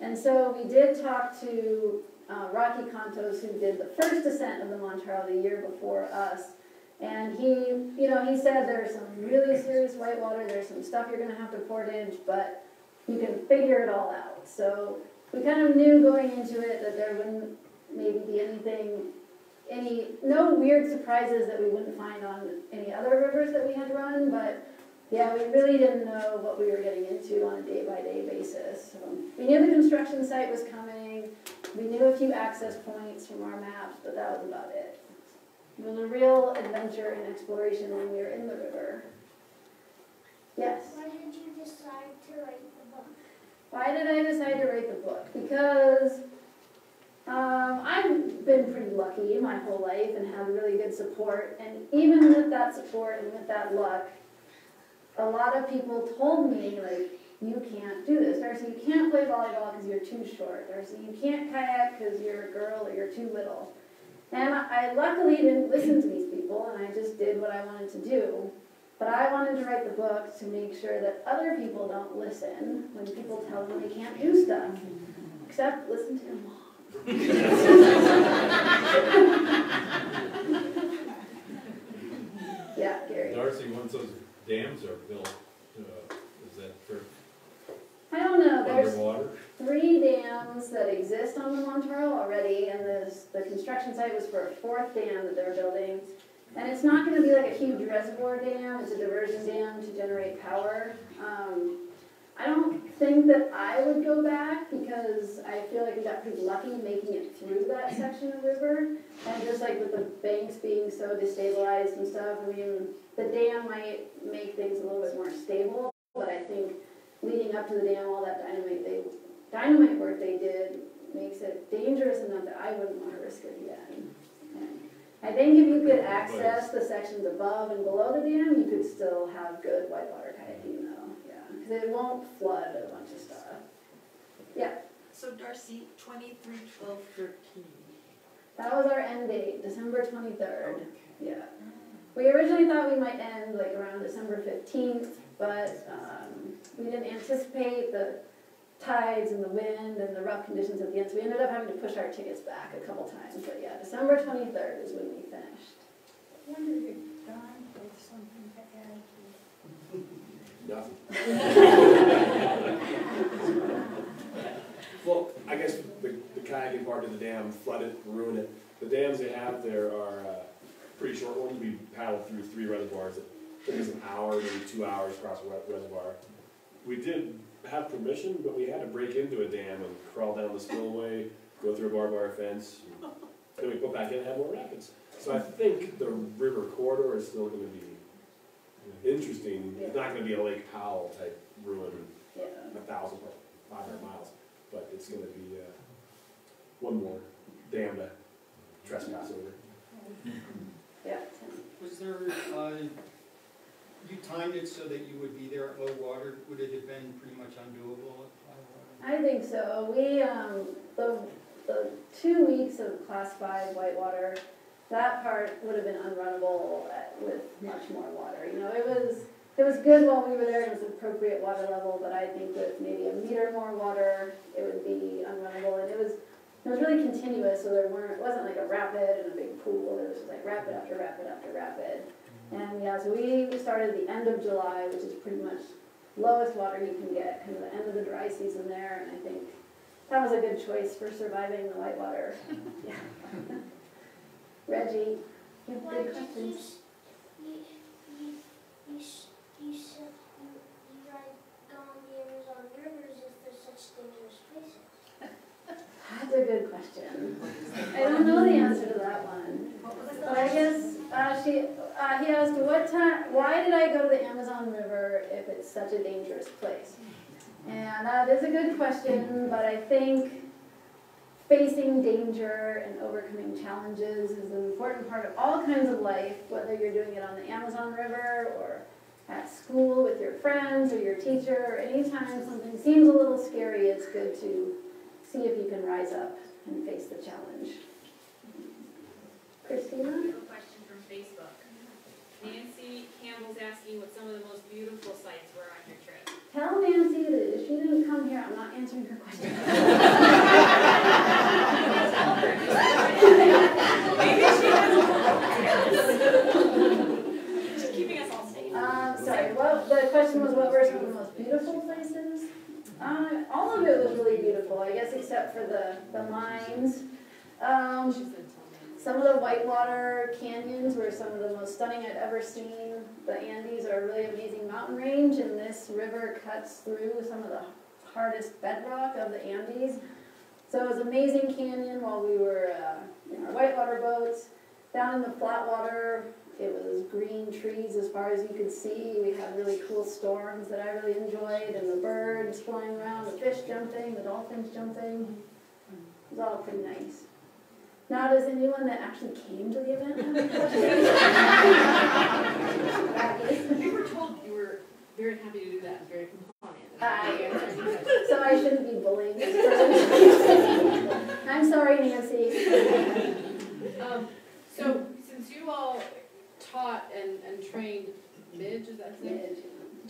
And so we did talk to uh, Rocky Contos, who did the first ascent of the Mantaro the year before us. And he, you know, he said there's some really serious whitewater, there's some stuff you're gonna have to portage, but you can figure it all out. So we kind of knew going into it that there wouldn't maybe be anything, any, no weird surprises that we wouldn't find on any other rivers that we had run, but yeah, we really didn't know what we were getting into on a day-by-day basis. Um, We knew the construction site was coming, we knew a few access points from our maps, but that was about it. It was a real adventure and exploration when we were in the river. Yes? Why did you decide to write the book? Why did I decide to write the book? Because um, I've been pretty lucky my whole life and had really good support. And even with that support and with that luck, a lot of people told me, like, you can't do this. Darcy, you can't play volleyball because you're too short. Darcy, you can't kayak because you're a girl or you're too little. And I luckily didn't listen to these people and I just did what I wanted to do. But I wanted to write the book to make sure that other people don't listen when people tell them they can't do stuff. Except listen to your mom. Yeah, Gary. Darcy, once those dams are built, uh, is that for I don't know, there's underwater? three dams that exist on the Mantaro already, and this, the construction site was for a fourth dam that they're building. And it's not gonna be like a huge reservoir dam, it's a diversion dam to generate power. Um, I don't think that I would go back, because I feel like we got pretty lucky making it through that section of river. And just like with the banks being so destabilized and stuff, I mean, the dam might make things a little bit more stable, but I think leading up to the dam, all that dynamite they, dynamite work they did makes it dangerous enough that I wouldn't wanna risk it again. And I think if you could access the sections above and below the dam, you could still have good whitewater kayaking though, yeah, cause it won't flood a bunch of stuff. Yeah. So Darcy, twenty-three, twelve, thirteen. That was our end date, December twenty-third, yeah. We originally thought we might end like around December fifteenth, but, um, we didn't anticipate the tides and the wind and the rough conditions at the end, so we ended up having to push our tickets back a couple times, but yeah, December twenty-third is when we finished. Wondered if Don had something to add to Well, I guess the, the kayaking part of the dam flooded, ruined it. The dams they have there are, uh, pretty short ones. We paddled through three reservoirs. It took us an hour, maybe two hours across a reservoir. We did have permission, but we had to break into a dam and crawl down the spillway, go through a barbed wire fence. Then we put back in and have more rapids. So I think the river corridor is still gonna be interesting. It's not gonna be a Lake Powell type ruin, Yeah, a thousand, five hundred miles, but it's gonna be, uh, one more dam to trespass over. yeah. Was there, uh, you timed it so that you would be there at low water, would it have been pretty much undoable at high water? I think so. We, um, the, the two weeks of class five whitewater, that part would have been unrunnable uh, with much more water. You know, it was, it was good while we were there, it was appropriate water level, but I think with maybe a meter more water, it would be unrunnable. And it was, it was really continuous, so there weren't, it wasn't like a rapid and a big pool, it was just like rapid after rapid after rapid. And yeah, so we started the end of July, which is pretty much lowest water you can get, kind of the end of the dry season there, and I think that was a good choice for surviving the whitewater. Yeah. Reggie, you have Why good you, questions? you, you, you, you said you, you ride on the Amazon rivers if there's such dangerous places? That's a good question. I don't know the answer to that one. But I guess, uh, she, uh, he asked, what time, why did I go to the Amazon River if it's such a dangerous place? And that is a good question, but I think facing danger and overcoming challenges is an important part of all kinds of life, whether you're doing it on the Amazon River or at school with your friends or your teacher, or anytime something seems a little scary, it's good to see if you can rise up and face the challenge. Christina? We have a question from Facebook. Nancy Campbell's asking what some of the most beautiful sights were on your trip. Tell Nancy that if she didn't come here, I'm not answering her question. Maybe she has. She's keeping us all safe. Um, sorry, what, the question was what were some of the most beautiful places? Uh, all of it was really beautiful, I guess except for the, the mines. Um, some of the whitewater canyons were some of the most stunning I'd ever seen. The Andes are a really amazing mountain range, and this river cuts through some of the hardest bedrock of the Andes. So it was amazing canyon while we were uh, in our whitewater boats. Down in the flat water, it was green trees as far as you could see. We had really cool storms that I really enjoyed, and the birds flying around, the fish jumping, the dolphins jumping. It was all pretty nice. Now, does anyone that actually came to the event have any questions? We were told you were very happy to do that, very compliant. Uh, So I shouldn't be bullying this person. I'm sorry, Nancy. Um, so, since you all taught and, and trained Midge, is that his name?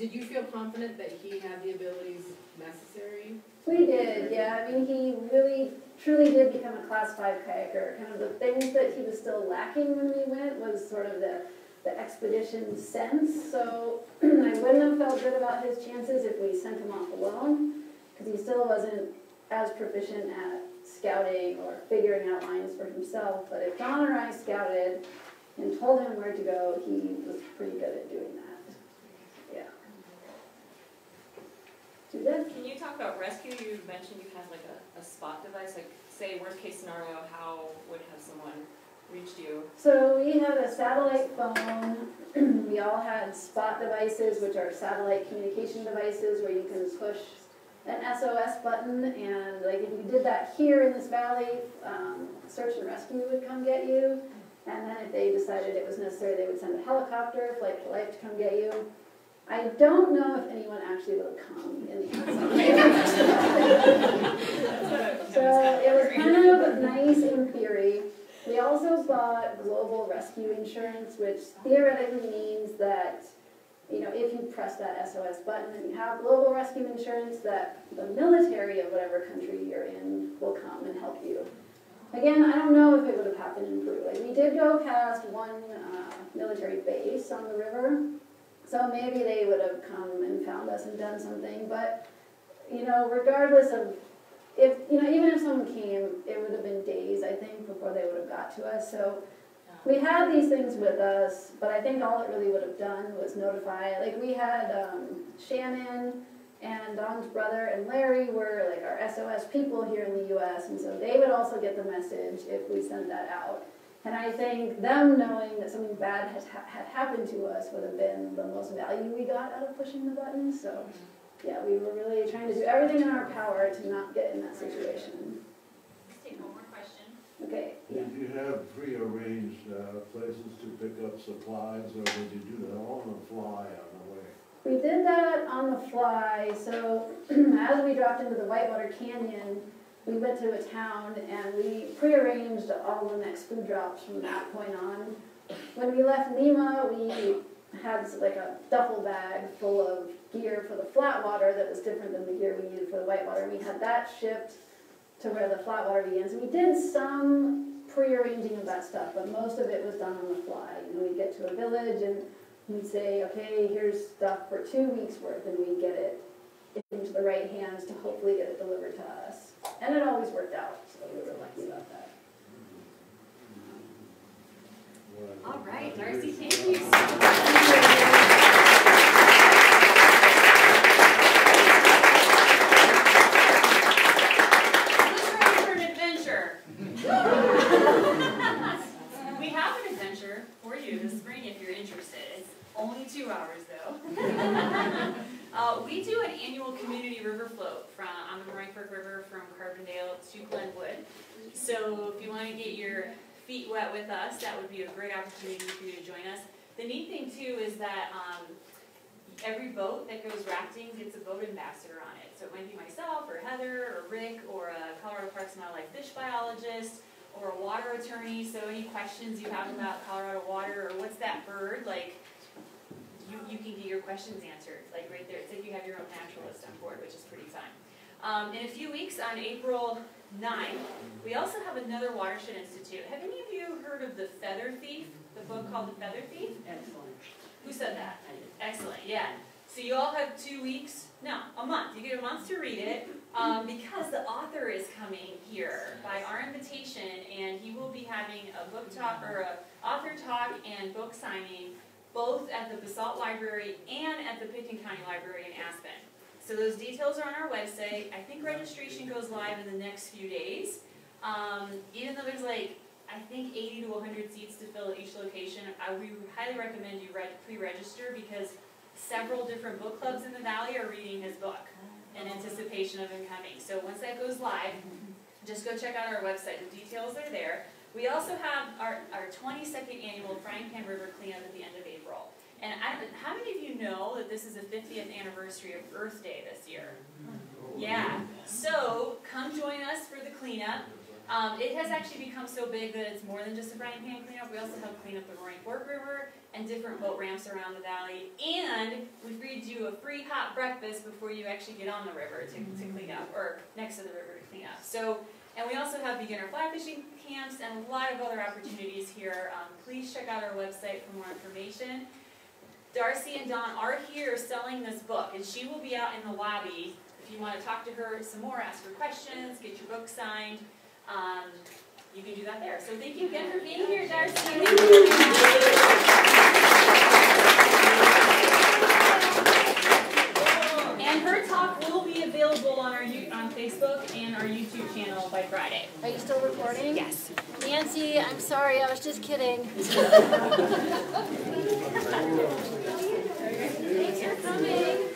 Did you feel confident that he had the abilities necessary? We did, yeah. I mean, he really, truly did become a class five kayaker. Kind of the things that he was still lacking when we went was sort of the, the expedition sense. So I wouldn't have felt good about his chances if we sent him off alone, because he still wasn't as proficient at scouting or figuring out lines for himself. But if Don or I scouted and told him where to go, he was pretty good at doing that. Yeah. Can you talk about rescue? You mentioned you had like a, a spot device, like say worst case scenario, how would have someone reached you? So we had a satellite phone. we all had spot devices, which are satellite communication devices where you can push an SOS button. And like if you did that here in this valley, um, search and rescue would come get you. And then if they decided it was necessary, they would send a helicopter, flight to life to come get you. I don't know if anyone actually would have come in the end. So it was kind of nice in theory. We also bought global rescue insurance, which theoretically means that, you know, if you press that SOS button and you have global rescue insurance, that the military of whatever country you're in will come and help you. Again, I don't know if it would have happened in Peru. Like, we did go past one uh, military base on the river, so maybe they would have come and found us and done something, but, you know, regardless of if, you know, even if someone came, it would have been days, I think, before they would have got to us. So we had these things with us, but I think all it really would have done was notify. Like we had um, Shannon and Don's brother and Larry were like our SOS people here in the U.S., and so they would also get the message if we sent that out. And I think them knowing that something bad had, ha- had happened to us would have been the most value we got out of pushing the button. So yeah, we were really trying to do everything in our power to not get in that situation. Let's take one more question. Okay. Did you have prearranged uh, places to pick up supplies, or did you do that all on the fly on the way? We did that on the fly, so as we dropped into the Whitewater Canyon, we went to a town and we prearranged all the next food drops from that point on. When we left Lima, we had like a duffel bag full of gear for the flat water that was different than the gear we needed for the white water. We had that shipped to where the flat water begins. We did some pre-arranging of that stuff, but most of it was done on the fly. You know, we'd get to a village and we'd say, okay, here's stuff for two weeks worth, and we'd get it into the right hands to hopefully get it delivered to us. And it always worked out, so we were lucky about that. All right, Darcy, thank you so much. Who's for an adventure? We have an adventure for you this spring if you're interested. It's only two hours though. Uh, we do an annual community river float from, on the Roaring River from Carbondale to Glenwood. So if you wanna get your feet wet with us, that would be a great opportunity for you to join us. The neat thing too is that, um, every boat that goes rafting gets a boat ambassador on it. So it might be myself, or Heather, or Rick, or a Colorado Parks and Wildlife fish biologist, or a water attorney, so any questions you have about Colorado water, or what's that bird, like, you, can get your questions answered, like right there, it's like you have your own naturalist on board, which is pretty fun. Um, in a few weeks, on April 9th, we also have another Watershed Institute. Have any of you heard of The Feather Thief, the book called The Feather Thief? Excellent. Who said that? Excellent, yeah. So you all have two weeks, no, a month. You get a month to read it um, because the author is coming here by our invitation, and he will be having a book talk or a author talk and book signing both at the Basalt Library and at the Pitkin County Library in Aspen. So those details are on our website. I think registration goes live in the next few days. Um, even though there's like I think 80 to 100 seats to fill at each location. I we highly recommend you reg- pre-register because several different book clubs in the valley are reading his book in anticipation of him coming. So once that goes live, just go check out our website. The details are there. We also have our, our 22nd annual Frying Pan River cleanup at the end of April. And I, how many of you know that this is the 50th anniversary of Earth Day this year? Yeah. So come join us for the cleanup. Um, it has actually become so big that it's more than just a frying pan cleanup. We also help clean up the Roaring Fork River and different boat ramps around the valley. And we feed you a free hot breakfast before you actually get on the river to, to clean up, or next to the river to clean up. So, and we also have beginner fly fishing camps and a lot of other opportunities here. Um, please check out our website for more information. Darcy and Don are here selling this book, and she will be out in the lobby. If you want to talk to her some more, ask her questions, get your book signed, um, you can do that there. So thank you again for being here, Darcy. And her talk will be available on our on Facebook and our YouTube channel by Friday. Are you still recording? Yes. Nancy, I'm sorry, I was just kidding. Coming.